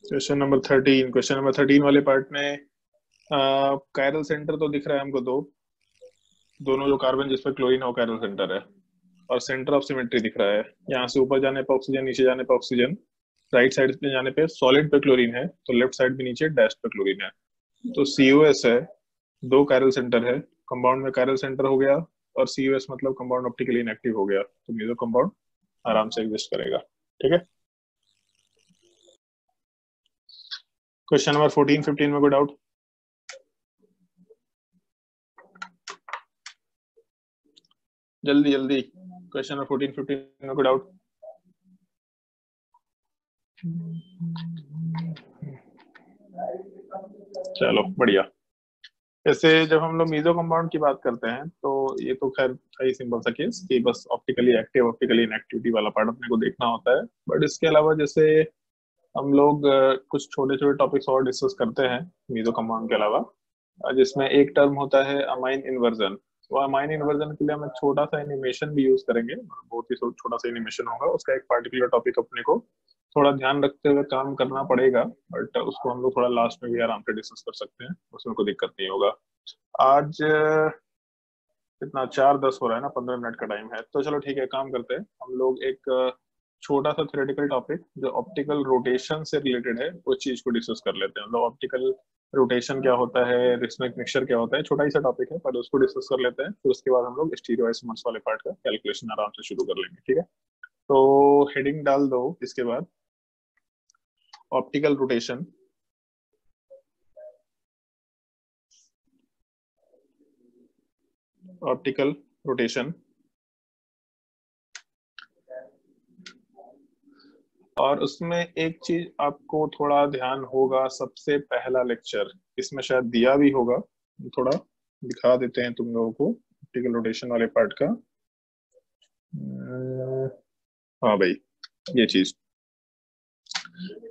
question number thirteen question number thirteen वाले पार्ट में कायरल सेंटर तो दिख रहा है हमको दो। दोनों जो कार्बन जिस पर क्लोरीन है वो सेंटर है। और सेंटर ऑफ़ सिमेट्री दिख रहा है। यहाँ से ऊपर जाने पर ऑक्सीजन नीचे जाने पर ऑक्सीजन राइट साइड पे जाने पे सॉलिड पे क्लोरीन है तो लेफ़्ट साइड पे नीचे डैश पे क्लोरीन है। तो सीओएस है, दो कायरल सेंटर है। कंपाउंड में कायरल सेंटर हो गया और सीओएस मतलब कंपाउंड ऑप्टिकली इनएक्टिव हो गया। तो मेजो कंपाउंड आराम से एग्जिस्ट करेगा। ठीक है? क्वेश्चन नंबर फोर्टीन फिफ्टीन में कोई डाउट जल्दी जल्दी। क्वेश्चन नंबर फोर्टीन फिफ्टीन में कोई डाउट चलो, बढ़िया। ऐसे जब हम लोग मीजो कंपाउंड की बात करते हैं तो ये तो खैर सही सिंपल सा केस कि बस ऑप्टिकली एक्टिव ऑप्टिकली इनएक्टिविटी वाला पार्ट अपने को देखना होता है। बट इसके अलावा जैसे हम लोग कुछ छोटे छोटे टॉपिक्स और डिस्कस करते हैं मीजो कंपाउंड के अलावा। जिसमें एक टर्म होता है अमाइन इन्वर्जन तो अमाइन इन्वर्जन के लिए हम छोटा सा एनिमेशन भी यूज़ करेंगे। बहुत ही छोटा सा एनिमेशन होगा। उसका एक पार्टिकुलर टॉपिक अपने को थोड़ा ध्यान रखते हुए काम करना पड़ेगा बट उसको हम लोग थोड़ा लास्ट में भी आराम से डिस्कस कर सकते हैं। उसमें कोई दिक्कत नहीं होगा। आज कितना चार दस हो रहा है ना, पंद्रह मिनट का टाइम है। तो चलो ठीक है, काम करते हैं। हम लोग एक छोटा सा थ्योरेटिकल टॉपिक जो ऑप्टिकल रोटेशन से रिलेटेड है, उस चीज़ को डिस्कस कर लेते हैं। मतलब ऑप्टिकल रोटेशन क्या होता है रिस्मेक मिक्सचर क्या होता है, छोटा ही सा टॉपिक है, पर उसको डिस्कस कर लेते हैं। फिर उसके बाद हम लोग स्टीरियो आइसोमर्स वाले पार्ट का कैलकुलेशन आराम से शुरू कर लेंगे, ठीक है? तो हेडिंग डाल दो इसके बाद। ऑप्टिकल रोटेशन ऑप्टिकल रोटेशन और उसमें एक चीज़ आपको थोड़ा ध्यान होगा, सबसे पहला लेक्चर इसमें शायद दिया भी होगा। थोड़ा दिखा देते हैं तुम लोगों को ऑप्टिकल रोटेशन वाले पार्ट का। हाँ भाई, ये चीज़।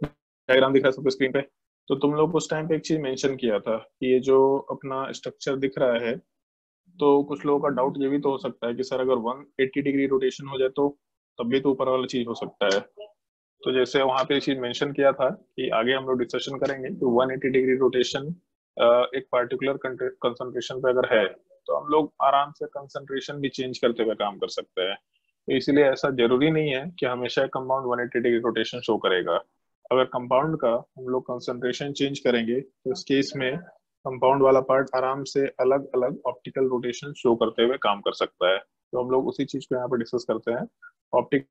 डायग्राम दिख सबको स्क्रीन पे? तो तुम लोग उस टाइम पे एक चीज़ मेंशन किया था कि ये जो अपना स्ट्रक्चर दिख रहा है तो कुछ लोगों का डाउट ये भी तो हो सकता है कि सर अगर 180 डिग्री रोटेशन हो जाए तो तब भी तो ऊपर वाला चीज़ हो सकता है। तो जैसे वहाँ पे चीज़ मेंशन किया था कि आगे हम लोग डिस्कशन करेंगे कि 180 डिग्री रोटेशन एक पर्टिकुलर कंसंट्रेशन पे अगर है तो हम लोग आराम से कंसंट्रेशन भी चेंज करते हुए काम कर सकते हैं। तो इसलिए ऐसा ज़रूरी नहीं है कि हमेशा कंपाउंड 180 डिग्री रोटेशन शो करेगा। अगर कंपाउंड का हम लोग कंसंट्रेशन चेंज करेंगे तो इस केस में कंपाउंड वाला पार्ट आराम से अलग अलग ऑप्टिकल रोटेशन शो करते हुए काम कर सकता है। तो हम लोग उसी चीज़ को यहाँ पे डिस्कस करते हैं। Optic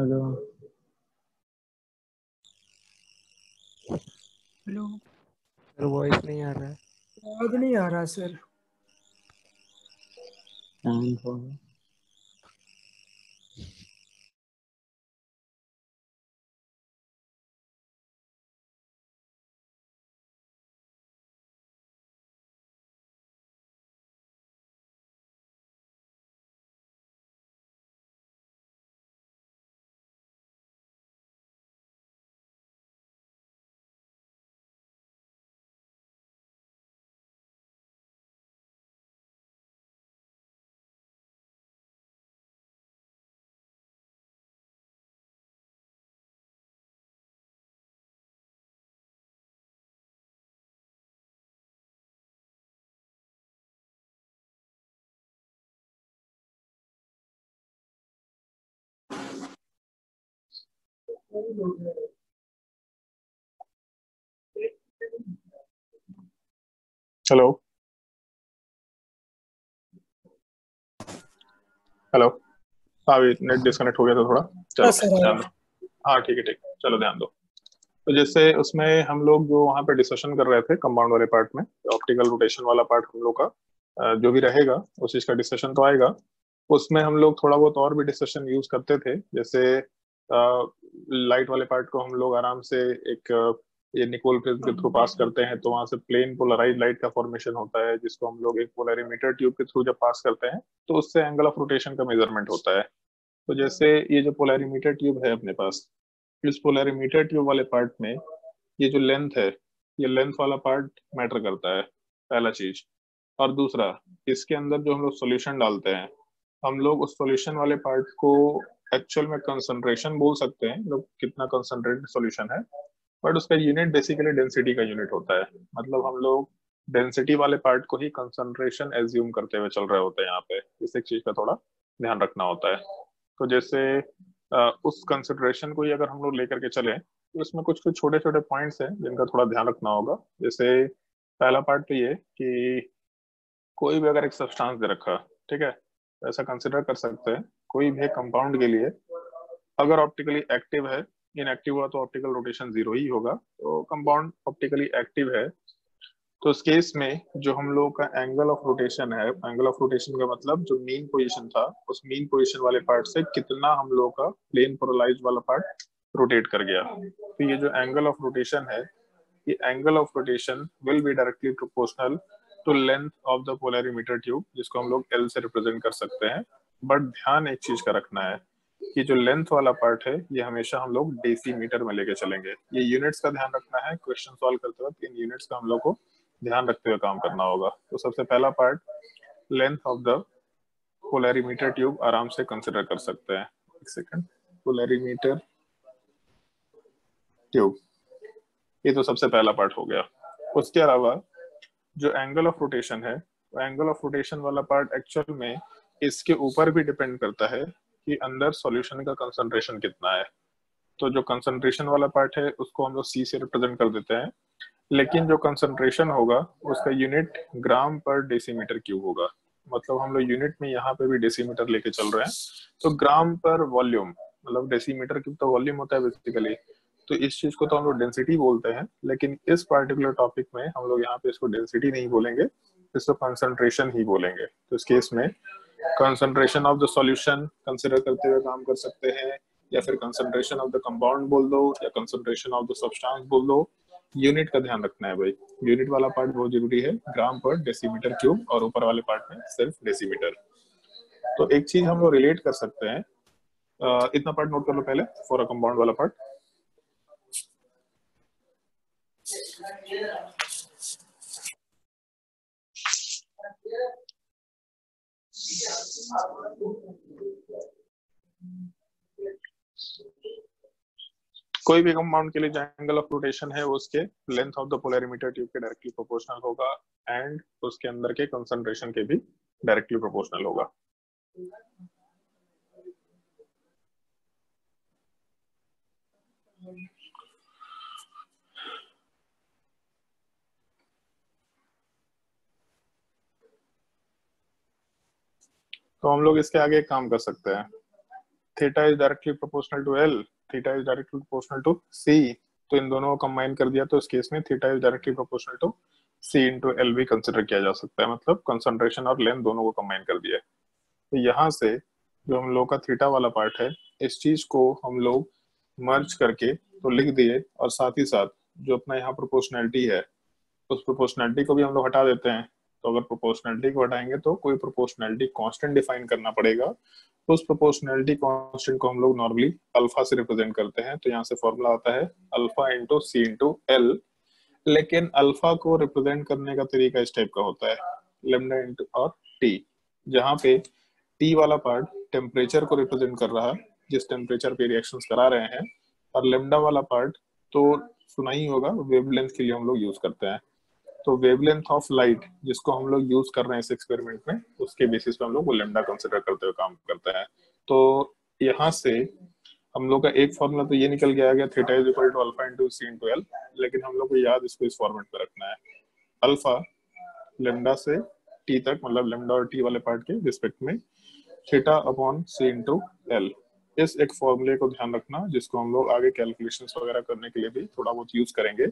hello. Hello. Sir voice नहीं आ रहा है। आवाज़ नहीं आ रहा sir time for hello hello हाँ अभी नेट डिस्कनेक्ट हो गया था थोड़ा। चलो। हाँ, ध्यान दो हाँ ठीक है ठीक है। चलो ध्यान दो। तो जैसे उसमें हम लोग जो वहाँ पे डिस्कशन कर रहे थे कंपाउंड वाले पार्ट में ऑप्टिकल रोटेशन वाला पार्ट हम लोग का जो भी रहेगा उस चीज़ का डिस्कशन तो आएगा। उसमें हम लोग थोड़ा बहुत और भी डिस्कशन यूज़ करते थे जैसे लाइट वाले पार्ट को हम लोग आराम से एक, ये निकोल प्रिज्म के थ्रू पास करते हैं तो वहाँ से प्लेन पोलराइज लाइट का फॉर्मेशन होता है, जिसको हम लोग एक पोलरीमीटर ट्यूब के थ्रू जब पास करते हैं तो उससे एंगल ऑफ़ रोटेशन का मेज़रमेंट होता है। तो जैसे ये जो पोलरीमीटर ट्यूब है अपने पास, इस पोलरीमीटर ट्यूब वाले पार्ट में ये जो लेंथ है, ये लेंथ वाला पार्ट मैटर करता है, पहला चीज़। और दूसरा, इसके अंदर जो हम लोग सोल्यूशन डालते हैं, हम लोग उस सोल्यूशन वाले पार्ट को एक्चुअल में कंसंट्रेशन बोल सकते हैं लोग कितना कंसंट्रेटेड सॉल्यूशन है बट उसका यूनिट बेसिकली डेंसिटी का यूनिट होता है। मतलब हम लोग डेंसिटी वाले पार्ट को ही कंसंट्रेशन एज्यूम करते हुए चल रहे होते हैं यहाँ पे। इस एक चीज़ का थोड़ा ध्यान रखना होता है। तो जैसे उस कंसिडरेशन को ही अगर हम लोग लेकर के चले तो इसमें कुछ कुछ छोटे छोटे पॉइंट्स हैं जिनका थोड़ा ध्यान रखना होगा। जैसे पहला पार्ट तो ये कि कोई भी अगर एक सब्सटेंस दे रखा, ठीक है तो ऐसा कंसिडर कर सकते हैं। कोई भी कंपाउंड के लिए, अगर ऑप्टिकली एक्टिव है इनएक्टिव हुआ तो ऑप्टिकल रोटेशन ज़ीरो ही होगा। तो कंपाउंड ऑप्टिकली एक्टिव है तो उस केस में जो हम लोग का एंगल ऑफ़ रोटेशन है एंगल ऑफ़ रोटेशन का मतलब जो मेन पोजीशन था, उस मेन पोजीशन वाले पार्ट से कितना हम लोग का प्लेन पोलराइज वाला पार्ट रोटेट कर गया। तो ये जो एंगल ऑफ़ रोटेशन है, ये angle of rotation will be directly proportional to length of the polarimeter tube जिसको हम लोग एल से रिप्रेजेंट कर सकते हैं। बट ध्यान एक चीज़ का रखना है कि जो लेंथ वाला पार्ट है, ये हमेशा हम लोग डेसीमीटर में लेके चलेंगे। ये यूनिट्स का ध्यान रखना है। क्वेश्चन सॉल्व करते वक्त इन यूनिट्स का हम लोग को ध्यान रखते हुए काम करना होगा। तो सबसे पहला part length of the polarimeter tube आराम से कंसिडर कर सकते हैं। एक सेकंड पोलरिमीटर ट्यूब ये तो सबसे पहला पार्ट हो गया। उसके अलावा जो एंगल ऑफ़ रोटेशन है एंगल ऑफ़ रोटेशन वाला पार्ट एक्चुअल में इसके ऊपर भी डिपेंड करता है कि अंदर सॉल्यूशन का कंसंट्रेशन कितना है। तो जो कंसंट्रेशन वाला पार्ट है, उसको हम लोग सी से रिप्रेजेंट कर देते हैं। लेकिन जो कंसंट्रेशन होगा, उसका unit gram per decimetre cube होगा। मतलब हम लोग यूनिट में यहाँ पे भी डेसीमीटर लेके चल रहे हैं। तो ग्राम पर वॉल्यूम मतलब डेसीमीटर क्यूब तो वॉल्यूम होता है बेसिकली तो इस चीज़ को तो हम लोग डेंसिटी बोलते हैं। लेकिन इस पार्टिकुलर टॉपिक में हम लोग यहाँ पे इसको डेंसिटी नहीं बोलेंगे, इसको कंसंट्रेशन ही बोलेंगे। तो इस केस में concentration of the solution consider करते हुए काम कर सकते हैं या फिर कंसंट्रेशन ऑफ़ द कंपाउंड बोल दो या कंसंट्रेशन ऑफ़ द सब्सटेंस बोल दो। यूनिट का ध्यान रखना है भाई। यूनिट वाला पार्ट बहुत ज़रूरी है। ग्राम पर डेसीमीटर क्यूब और ऊपर वाले पार्ट में सिर्फ़ डेसीमीटर तो एक चीज़ हम लोग रिलेट कर सकते हैं। अ, इतना पार्ट नोट कर लो पहले फॉर अ कंपाउंड वाला पार्ट कोई भी कंपाउंड के लिए जो एंगल ऑफ़ रोटेशन है, वो उसके length of the polarimeter tube के डायरेक्टली प्रोपोर्शनल होगा एंड उसके अंदर के कंसंट्रेशन के भी डायरेक्टली प्रोपोर्शनल होगा Thank you. तो हम लोग इसके आगे एक काम कर सकते हैं। Theta is directly proportional to L theta is directly proportional to C तो इन दोनों को कंबाइन कर दिया तो इस केस में theta is directly proportional to C into L भी कंसिडर किया जा सकता है। मतलब कंसंट्रेशन और लेंथ दोनों को कंबाइन कर दिया तो यहाँ से जो हम लोग का थीटा वाला पार्ट है, इस चीज़ को हम लोग मर्ज करके तो लिख दिए और साथ ही साथ जो अपना यहाँ प्रोपोर्शनैलिटी है, उस प्रोपोर्शनैलिटी को भी हम लोग हटा देते हैं। तो अगर प्रोपोर्शनैलिटी को हटाएँगे तो कोई प्रोपोर्शनैलिटी कांस्टेंट डिफाइन करना पड़ेगा। तो उस प्रोपोर्शनैलिटी कांस्टेंट को हम लोग नॉर्मली अल्फ़ा से रिप्रेजेंट करते हैं। तो यहाँ से फॉर्मूला आता है alpha into C into L लेकिन अल्फ़ा को रिप्रेजेंट करने का तरीका इस टाइप का होता है लेमडा इंटू और टी जहाँ पे टी वाला पार्ट टेम्परेचर को रिप्रेजेंट कर रहा है जिस टेम्परेचर पे रिएक्शन करा रहे हैं, और लेमडा वाला पार्ट तो सुना ही होगा वेवलेंथ के लिए हम लोग यूज़ करते हैं। तो वेवलेंथ ऑफ़ लाइट जिसको हम लोग यूज़ कर रहे हैं इस एक्सपेरिमेंट में, उसके बेसिस पे हम लोग वो लेमडा कंसिडर करते हुए काम करता है। तो यहाँ से हम लोग का एक फॉर्मूला तो ये निकल गया गया theta is equal to alpha C L लेकिन हम लोग को याद इसको इस फॉर्मेट में रखना है। अल्फ़ा लेमडा से टी तक मतलब लेमडा और टी वाले पार्ट के रिस्पेक्ट में theta upon C into L इस एक फॉर्मूले को ध्यान रखना, जिसको हम लोग आगे कैलकुलेशन वगैरह करने के लिए भी थोड़ा बहुत यूज़ करेंगे।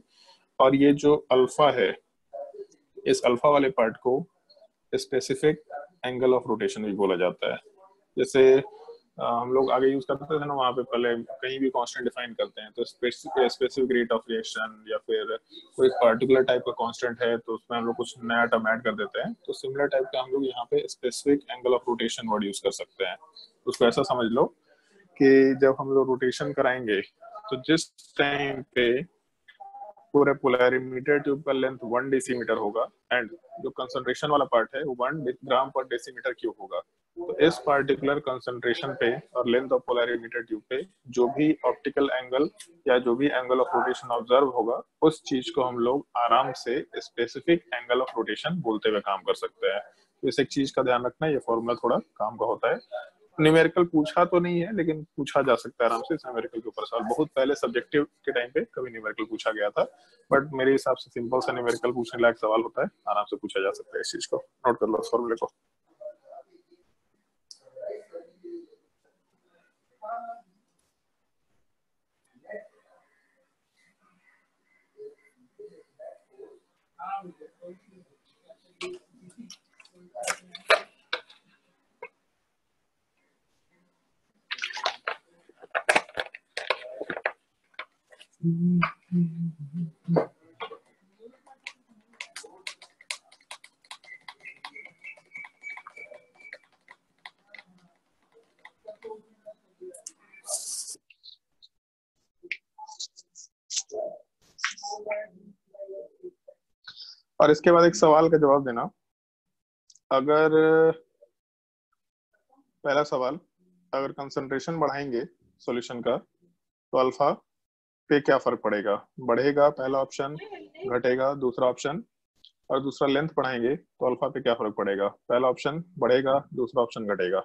और ये जो अल्फ़ा है इस अल्फ़ा वाले पार्ट को स्पेसिफिक एंगल ऑफ़ रोटेशन भी बोला जाता है। जैसे हम लोग आगे यूज़ करते थे ना, वहाँ पे पहले कहीं भी कांस्टेंट डिफाइन करते हैं तो स्पेसिफिक रेट ऑफ़ रिएक्शन या फिर कोई पर्टिकुलर टाइप का कांस्टेंट है तो उसमें हम लोग कुछ नया टर्म ऐड कर देते हैं। तो सिमिलर टाइप का हम लोग यहाँ पे specific angle of rotation word use कर सकते हैं। उसको ऐसा समझ लो कि जब हम लोग रोटेशन कराएँगे तो जिस टाइम पे पूरे पोलरिमीटर ट्यूब का लेंथ वन डेसीमीटर होगा एंड जो कंसंट्रेशन वाला पार्ट है one gram per decimetre cube होगा। तो इस पार्टिकुलर कंसंट्रेशन पे और लेंथ ऑफ़ पोलरिमीटर ट्यूब पे, जो भी ऑप्टिकल एंगल या जो भी एंगल ऑफ़ रोटेशन ऑब्ज़र्व होगा, उस चीज़ को हम लोग आराम से स्पेसिफिक एंगल ऑफ़ रोटेशन बोलते हुए काम कर सकते हैं। तो इस एक चीज़ का ध्यान रखना, ये फॉर्मूला थोड़ा काम का होता है। न्यूमेरिकल पूछा तो नहीं है, लेकिन पूछा जा सकता है आराम से न्यूमेरिकल के ऊपर सवाल। बहुत पहले सब्जेक्टिव के टाइम पे कभी न्यूमेरिकल पूछा गया था बट मेरे हिसाब से सिंपल सा न्यूमेरिकल पूछने लायक सवाल होता है, आराम से पूछा जा सकता है इस चीज़ को। नोट कर लो इस फॉर्मूले को। और इसके बाद एक सवाल का जवाब देना। अगर, पहला सवाल, अगर कंसंट्रेशन बढ़ाएँगे सॉल्यूशन का तो अल्फ़ा पे क्या फ़र्क पड़ेगा? बढ़ेगा पहला ऑप्शन घटेगा दूसरा ऑप्शन और दूसरा लेंथ बढ़ाएँगे तो अल्फ़ा पे क्या फ़र्क पड़ेगा? पहला ऑप्शन बढ़ेगा दूसरा ऑप्शन घटेगा।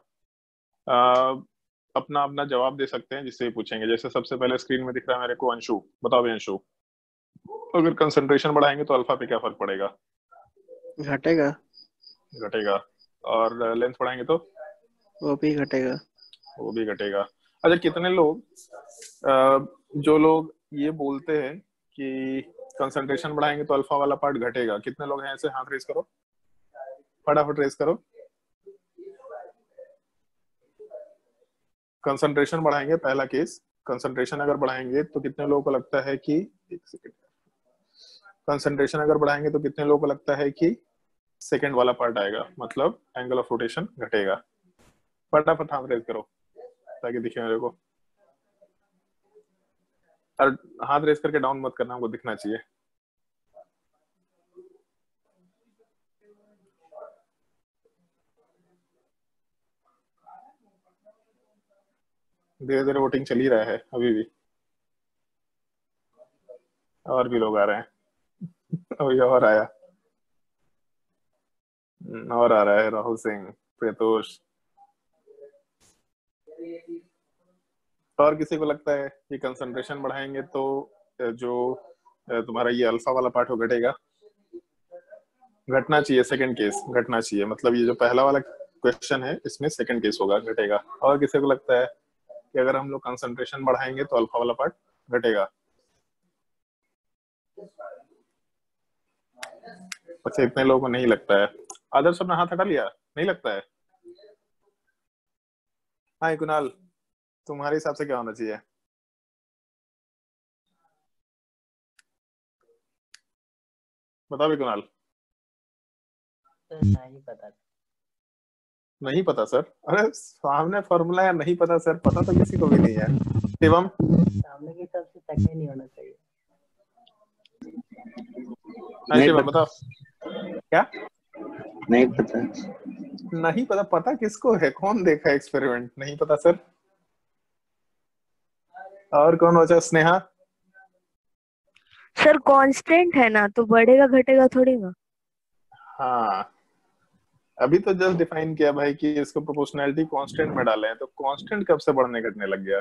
अपना अपना जवाब दे सकते हैं जिससे पूछेंगे। जैसे सबसे पहले स्क्रीन में दिख रहा है मेरे को अंशु। बताओ अंशु। अगर कंसंट्रेशन बढ़ाएँगे तो अल्फ़ा पे क्या फ़र्क पड़ेगा? घटेगा। घटेगा। और लेंथ बढ़ाएँगे तो? वो भी घटेगा। वो भी घटेगा। अच्छा कितने लोग जो लोग ये बोलते हैं कि कंसंट्रेशन बढ़ाएँगे तो अल्फ़ा वाला पार्ट घटेगा। कितने लोग हैं ऐसे? हाथ रेस करो। फटाफट रेस करो। कंसंट्रेशन बढ़ाएँगे, पहला केस कंसंट्रेशन अगर बढ़ाएँगे तो कितने लोगों को लगता है कि एक सेकेंड कंसंट्रेशन अगर बढ़ाएँगे तो कितने लोगों को लगता है कि सेकेंड वाला पार्ट आएगा? मतलब एंगल ऑफ़ रोटेशन घटेगा। फटाफट हाथ रेस करो, ताकि दिखे मेरे को। और हाथ रेस करके डाउन मत करना, हमको दिखना चाहिए। धीरे धीरे वोटिंग चल ही रहा है, अभी भी। और भी लोग आ रहे हैं। अभी और आया। और आ रहा है राहुल सिंह, प्रियतोष। और किसी को लगता है कि कंसंट्रेशन बढ़ाएँगे तो जो तुम्हारा ये अल्फ़ा वाला पार्ट हो घटेगा। घटना चाहिए सेकंड केस घटना चाहिए। मतलब ये जो पहला वाला क्वेश्चन है, इसमें सेकंड केस होगा, घटेगा। और किसी को लगता है कि अगर हम लोग कंसंट्रेशन बढ़ाएँगे तो अल्फ़ा वाला पार्ट घटेगा। अच्छा इतने लोगों को नहीं लगता है। आदर्श अपना हाथ हटा लिया? नहीं लगता है? हाँ कुणाल तुम्हारे हिसाब से क्या होना चाहिए? बताओ भी कुणाल। नहीं पता। नहीं पता सर? अरे सामने फॉर्मूला है नहीं पता सर। पता तो किसी को भी नहीं है। शिवम? सामने की तरफ़ से तक नहीं होना चाहिए। नहीं शिवम पता। बताओ। क्या? नहीं पता। नहीं पता पता किसको है? कौन देखा एक्सपेरिमेंट नहीं पता सर। और कौन बचा स्नेहा? सर कांस्टेंट है ना तो बढ़ेगा घटेगा थोड़ी ना। हाँ। अभी तो जस्ट डिफाइन किया भाई कि इसको प्रोपोर्शनैलिटी कांस्टेंट में डाले हैं तो कांस्टेंट कब से बढ़ने घटने लग गया?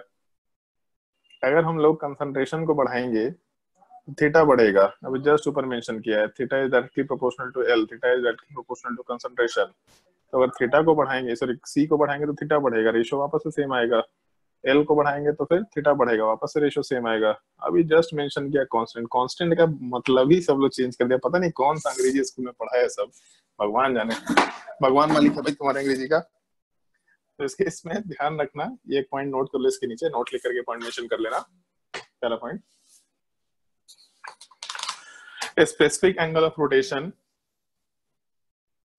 अगर हम लोग कंसंट्रेशन को बढ़ाएँगे तो थीटा बढ़ेगा। अभी जस्ट ऊपर मेंशन किया है theta is directly proportional to L theta is directly proportional to concentration तो अगर थीटा को बढ़ाएँगे सॉरी सी को बढ़ाएँगे तो थीटा बढ़ेगा रेशियो वापस से सेम आएगा। एल को बढ़ाएँगे तो फिर थीटा बढ़ेगा, वापस से सेम आएगा। अभी जस्ट मेंशन किया कांस्टेंट कांस्टेंट का मतलब ही सब लोग चेंज कर दिया। पता नहीं कौन सा अंग्रेज़ी स्कूल में पढ़ा है सब। भगवान जाने। भगवान मालिक है भाई तुम्हारे अंग्रेज़ी का। तो इसके इसमें ध्यान रखना, ये पॉइंट नोट कर लो इसके नीचे नोट लिख करके पॉइंट मेंशन कर लेना। पहला point specific angle of rotation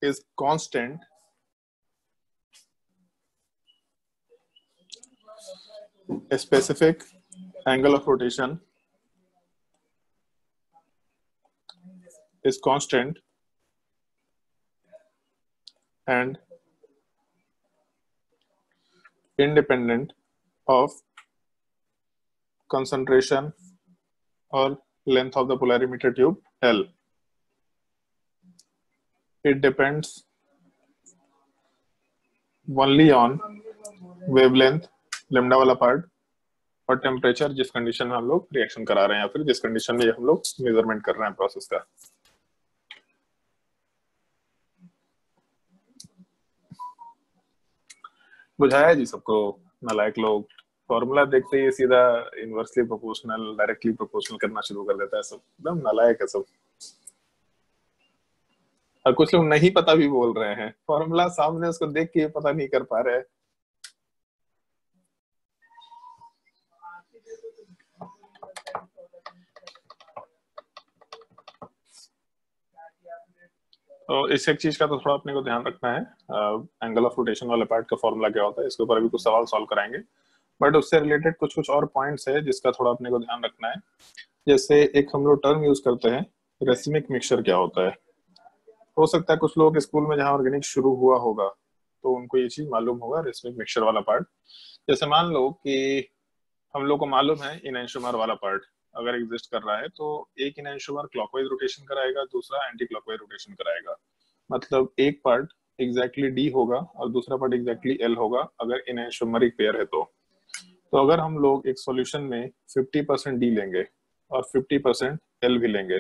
is is a specific angle of rotation is constant and independent of concentration or length of the polarimeter tube L. It depends only on wavelength lambda वाला पार्ट और टेम्परेचर जिस कंडीशन में हम लोग रिएक्शन करा रहे हैं या फिर जिस कंडीशन में हम लोग मेज़रमेंट कर रहे हैं प्रोसेस का। बुझाया जी सबको? नालायक लोग फॉर्मूला देखते ही सीधा इनवर्सली प्रोपोर्शनल डायरेक्टली प्रोपोर्शनल करना शुरू कर देता है सब। एकदम नालायक है सब। और कुछ लोग नहीं पता भी बोल रहे हैं। फॉर्मूला सामने उसको देख के पता नहीं कर पा रहे हैं। तो इस एक चीज़ का तो थोड़ा अपने को ध्यान रखना है। एंगल ऑफ़ रोटेशन वाले पार्ट का फॉर्मूला क्या होता है, इसके ऊपर अभी कुछ सवाल सॉल्व कराएँगे। बट उससे रिलेटेड कुछ कुछ और पॉइंट्स है जिसका थोड़ा अपने को ध्यान रखना है। जैसे एक हम लोग टर्म यूज़ करते हैं रेसिमिक मिक्सचर क्या होता है? हो सकता है कुछ लोग स्कूल में जहाँ ऑर्गेनिक शुरू हुआ होगा तो उनको ये चीज़ मालूम होगा रेसिमिक मिक्सचर वाला पार्ट जैसे मान लो कि हम लोग को मालूम है इनशुमार वाला पार्ट अगर एग्जिस्ट कर रहा है तो एक इनशुमार क्लॉकवाइज रोटेशन कराएगा, दूसरा एंटी क्लॉकवाइज रोटेशन कराएगा। मतलब एक पार्ट एग्जैक्टली डी होगा और दूसरा पार्ट एग्जैक्टली एल होगा, अगर इनशुमरिक पेयर है तो। तो अगर हम लोग एक सॉल्यूशन में 50 परसेंट डी लेंगे और 50 परसेंट एल भी लेंगे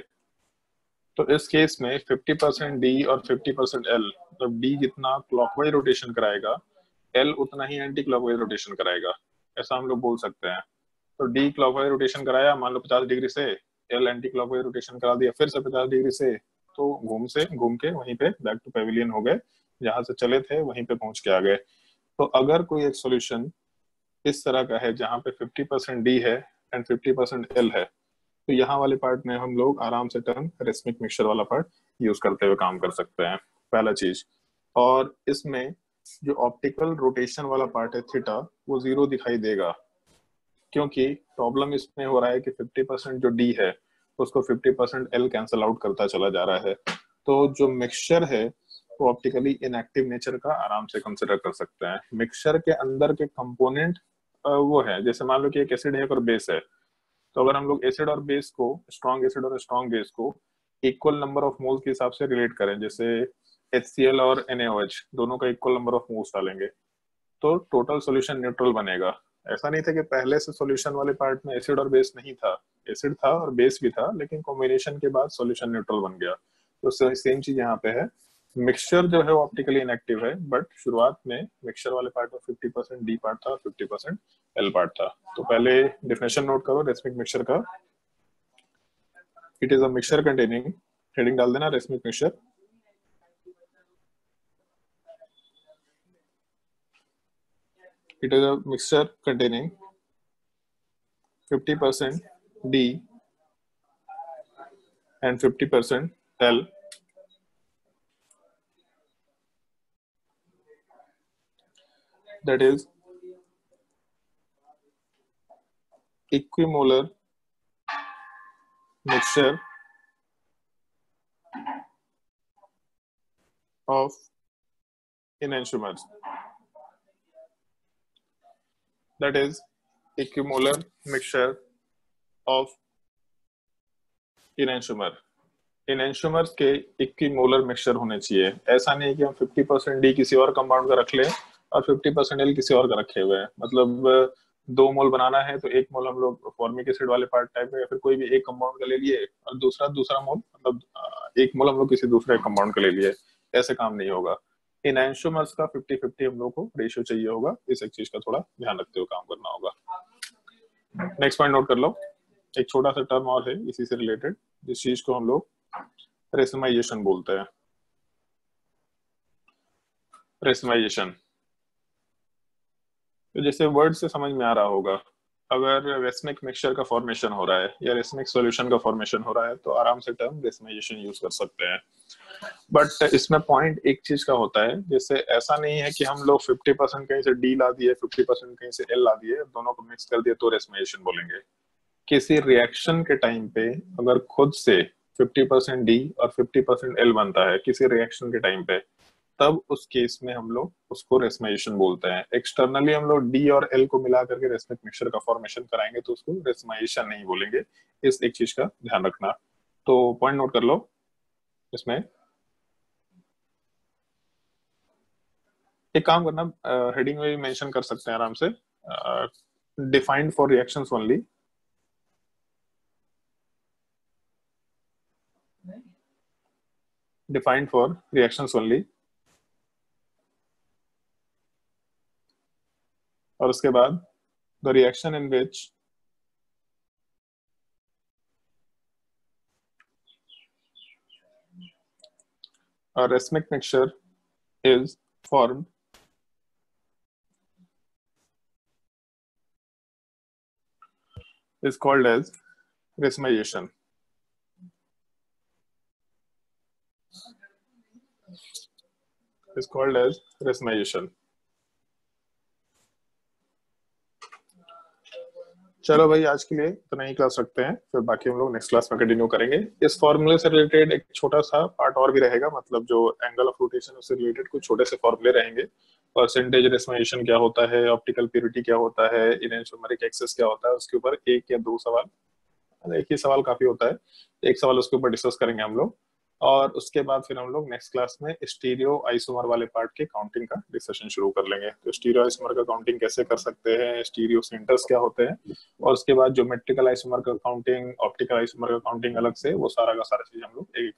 तो इस केस में 50 परसेंट डी और 50 परसेंट एल मतलब डी जितना क्लॉकवाइज रोटेशन कराएगा एल उतना ही एंटी क्लॉकवाइज रोटेशन कराएगा। ऐसा हम लोग बोल सकते हैं। तो डी क्लॉकवाइज रोटेशन कराया, मान लो 50 डिग्री से एल एंटी क्लॉकवाइज रोटेशन करा दिया, फिर से 50 डिग्री से तो घूम से, घूम के वहीं पे बैक टू पेविलियन हो गए, जहाँ से चले थे, वहीं पे पहुँच के आ गए। तो अगर कोई एक सॉल्यूशन इस तरह का है, जहाँ पे 50 परसेंट डी है एंड 50 परसेंट एल है तो यहाँ वाले पार्ट में हम लोग आराम से टर्म रेस्मिक मिक्सचर वाला पार्ट यूज़ करते हुए काम कर सकते हैं, पहला चीज़। और इसमें जो ऑप्टिकल रोटेशन वाला पार्ट है थीटा वो ज़ीरो दिखाई देगा। क्योंकि प्रॉब्लम इसमें हो रहा है कि 50 परसेंट जो डी है, उसको 50 परसेंट एल कैंसल आउट करता चला जा रहा है। तो जो मिक्सचर है, वो ऑप्टिकली इनएक्टिव नेचर का आराम से कंसिडर कर सकते हैं। मिक्सचर के अंदर के कंपोनेंट वो है, जैसे मान लो कि एक एसिड है और बेस है। तो अगर हम लोग एसिड और बेस को स्ट्रॉन्ग एसिड और स्ट्रॉन्ग बेस को इक्वल नंबर ऑफ़ मोल्स के हिसाब से रिलेट करें, जैसे एच और NaOH दोनों का इक्वल नंबर ऑफ़ मोल्स डालेंगे तो टोटल सॉल्यूशन न्यूट्रल बनेगा। ऐसा नहीं था कि पहले से सॉल्यूशन वाले पार्ट में एसिड और बेस नहीं था। एसिड था और बेस भी था, लेकिन कॉम्बिनेशन के बाद सॉल्यूशन न्यूट्रल बन गया। तो सेम चीज़ यहाँ पे है। मिक्सचर जो है वो ऑप्टिकली इनएक्टिव है बट शुरुआत में मिक्सचर वाले पार्ट में 50 परसेंट डी पार्ट था 50 परसेंट एल पार्ट था। तो पहले डिफिनेशन नोट करो रेस्मिक मिक्सचर का। It is a mixture containing heading डाल देना racemic mixture it is a mixture containing 50% D and 50% L. That is equimolar mixture of enantiomers. That is equimolar mixture of enantiomer. Enantiomers के इक्विमोलर मिक्सचर होने चाहिए। ऐसा नहीं कि हम 50 परसेंट डी किसी और कंपाउंड का रख लें और 50 परसेंट एल किसी और का रखे हुए हैं। मतलब दो मोल बनाना है तो एक मोल हम लोग फॉर्मिक एसिड वाले पार्ट टाइप में या फिर कोई भी एक कंपाउंड का ले लिए और दूसरा दूसरा मोल मतलब एक मोल हम लोग किसी दूसरे कंपाउंड का ले लिए। ऐसे काम नहीं होगा। इन एंशोमर्स का 50 50 हम लोग को रेशियो चाहिए होगा। इस एक चीज़ का थोड़ा ध्यान रखते हुए काम करना होगा। नेक्स्ट पॉइंट नोट कर लो। एक छोटा सा टर्म और है, इसी से रिलेटेड जिस चीज़ को हम लोग रेसमाइजेशन बोलते हैं। रेसमाइजेशन तो जैसे वर्ड से समझ में आ रहा होगा अगर रेसमिक मिक्सचर का फॉर्मेशन हो रहा है या रेसमिक सॉल्यूशन का फॉर्मेशन हो रहा है तो आराम से टर्म रेसमाइजेशन यूज़ कर सकते हैं। बट इसमें पॉइंट एक चीज़ का होता है, जैसे ऐसा नहीं है कि हम लोग 50 परसेंट कहीं से डी ला दिए 50 परसेंट कहीं से एल ला दिए, दोनों को मिक्स कर दिए तो रेसमाइजेशन बोलेंगे। किसी रिएक्शन के टाइम पे अगर खुद से 50 परसेंट डी और 50 परसेंट एल बनता है, किसी रिएक्शन के टाइम पे तब उस केस में हम लोग उसको रेसमाइजेशन बोलते हैं। एक्सटर्नली हम लोग डी और एल को मिला करके रेसमिक मिक्सचर का फॉर्मेशन कराएँगे तो उसको रेसमाइजेशन नहीं बोलेंगे। इस एक चीज़ का ध्यान रखना। तो पॉइंट नोट कर लो इसमें। एक काम करना हेडिंग में भी मेंशन कर सकते हैं आराम से। Defined for reactions only defined for reactions only और उसके बाद the reaction in which a racemic mixture is formed is called as racemization. is called as racemization. चलो भाई, आज के लिए इतना ही क्लास रखते हैं। फिर बाकी हम लोग नेक्स्ट क्लास में कंटिन्यू करेंगे। इस फॉर्मूले से रिलेटेड एक छोटा सा पार्ट और भी रहेगा। मतलब जो एंगल ऑफ़ रोटेशन उससे रिलेटेड कुछ छोटे से फॉर्मूले रहेंगे। परसेंटेज रेसमेशन क्या होता है ऑप्टिकल प्योरिटी क्या होता है इनमेरिक एक्सेस क्या होता है, उसके ऊपर एक या दो सवाल। एक ही सवाल काफ़ी होता है। एक सवाल उसके ऊपर डिस्कस करेंगे हम लोग। और उसके बाद फिर हम लोग नेक्स्ट क्लास में स्टीरियो आइसोमर वाले पार्ट के काउंटिंग का डिस्कशन शुरू कर लेंगे। तो स्टीरियो आइसोमर का काउंटिंग कैसे कर सकते हैं? स्टीरियो सेंटर्स क्या होते हैं? और उसके बाद जो मेट्रिकल आइसोमर का काउंटिंग ऑप्टिकल आइसोमर का काउंटिंग अलग से, वो सारा का सारा चीज़ हम लोग एक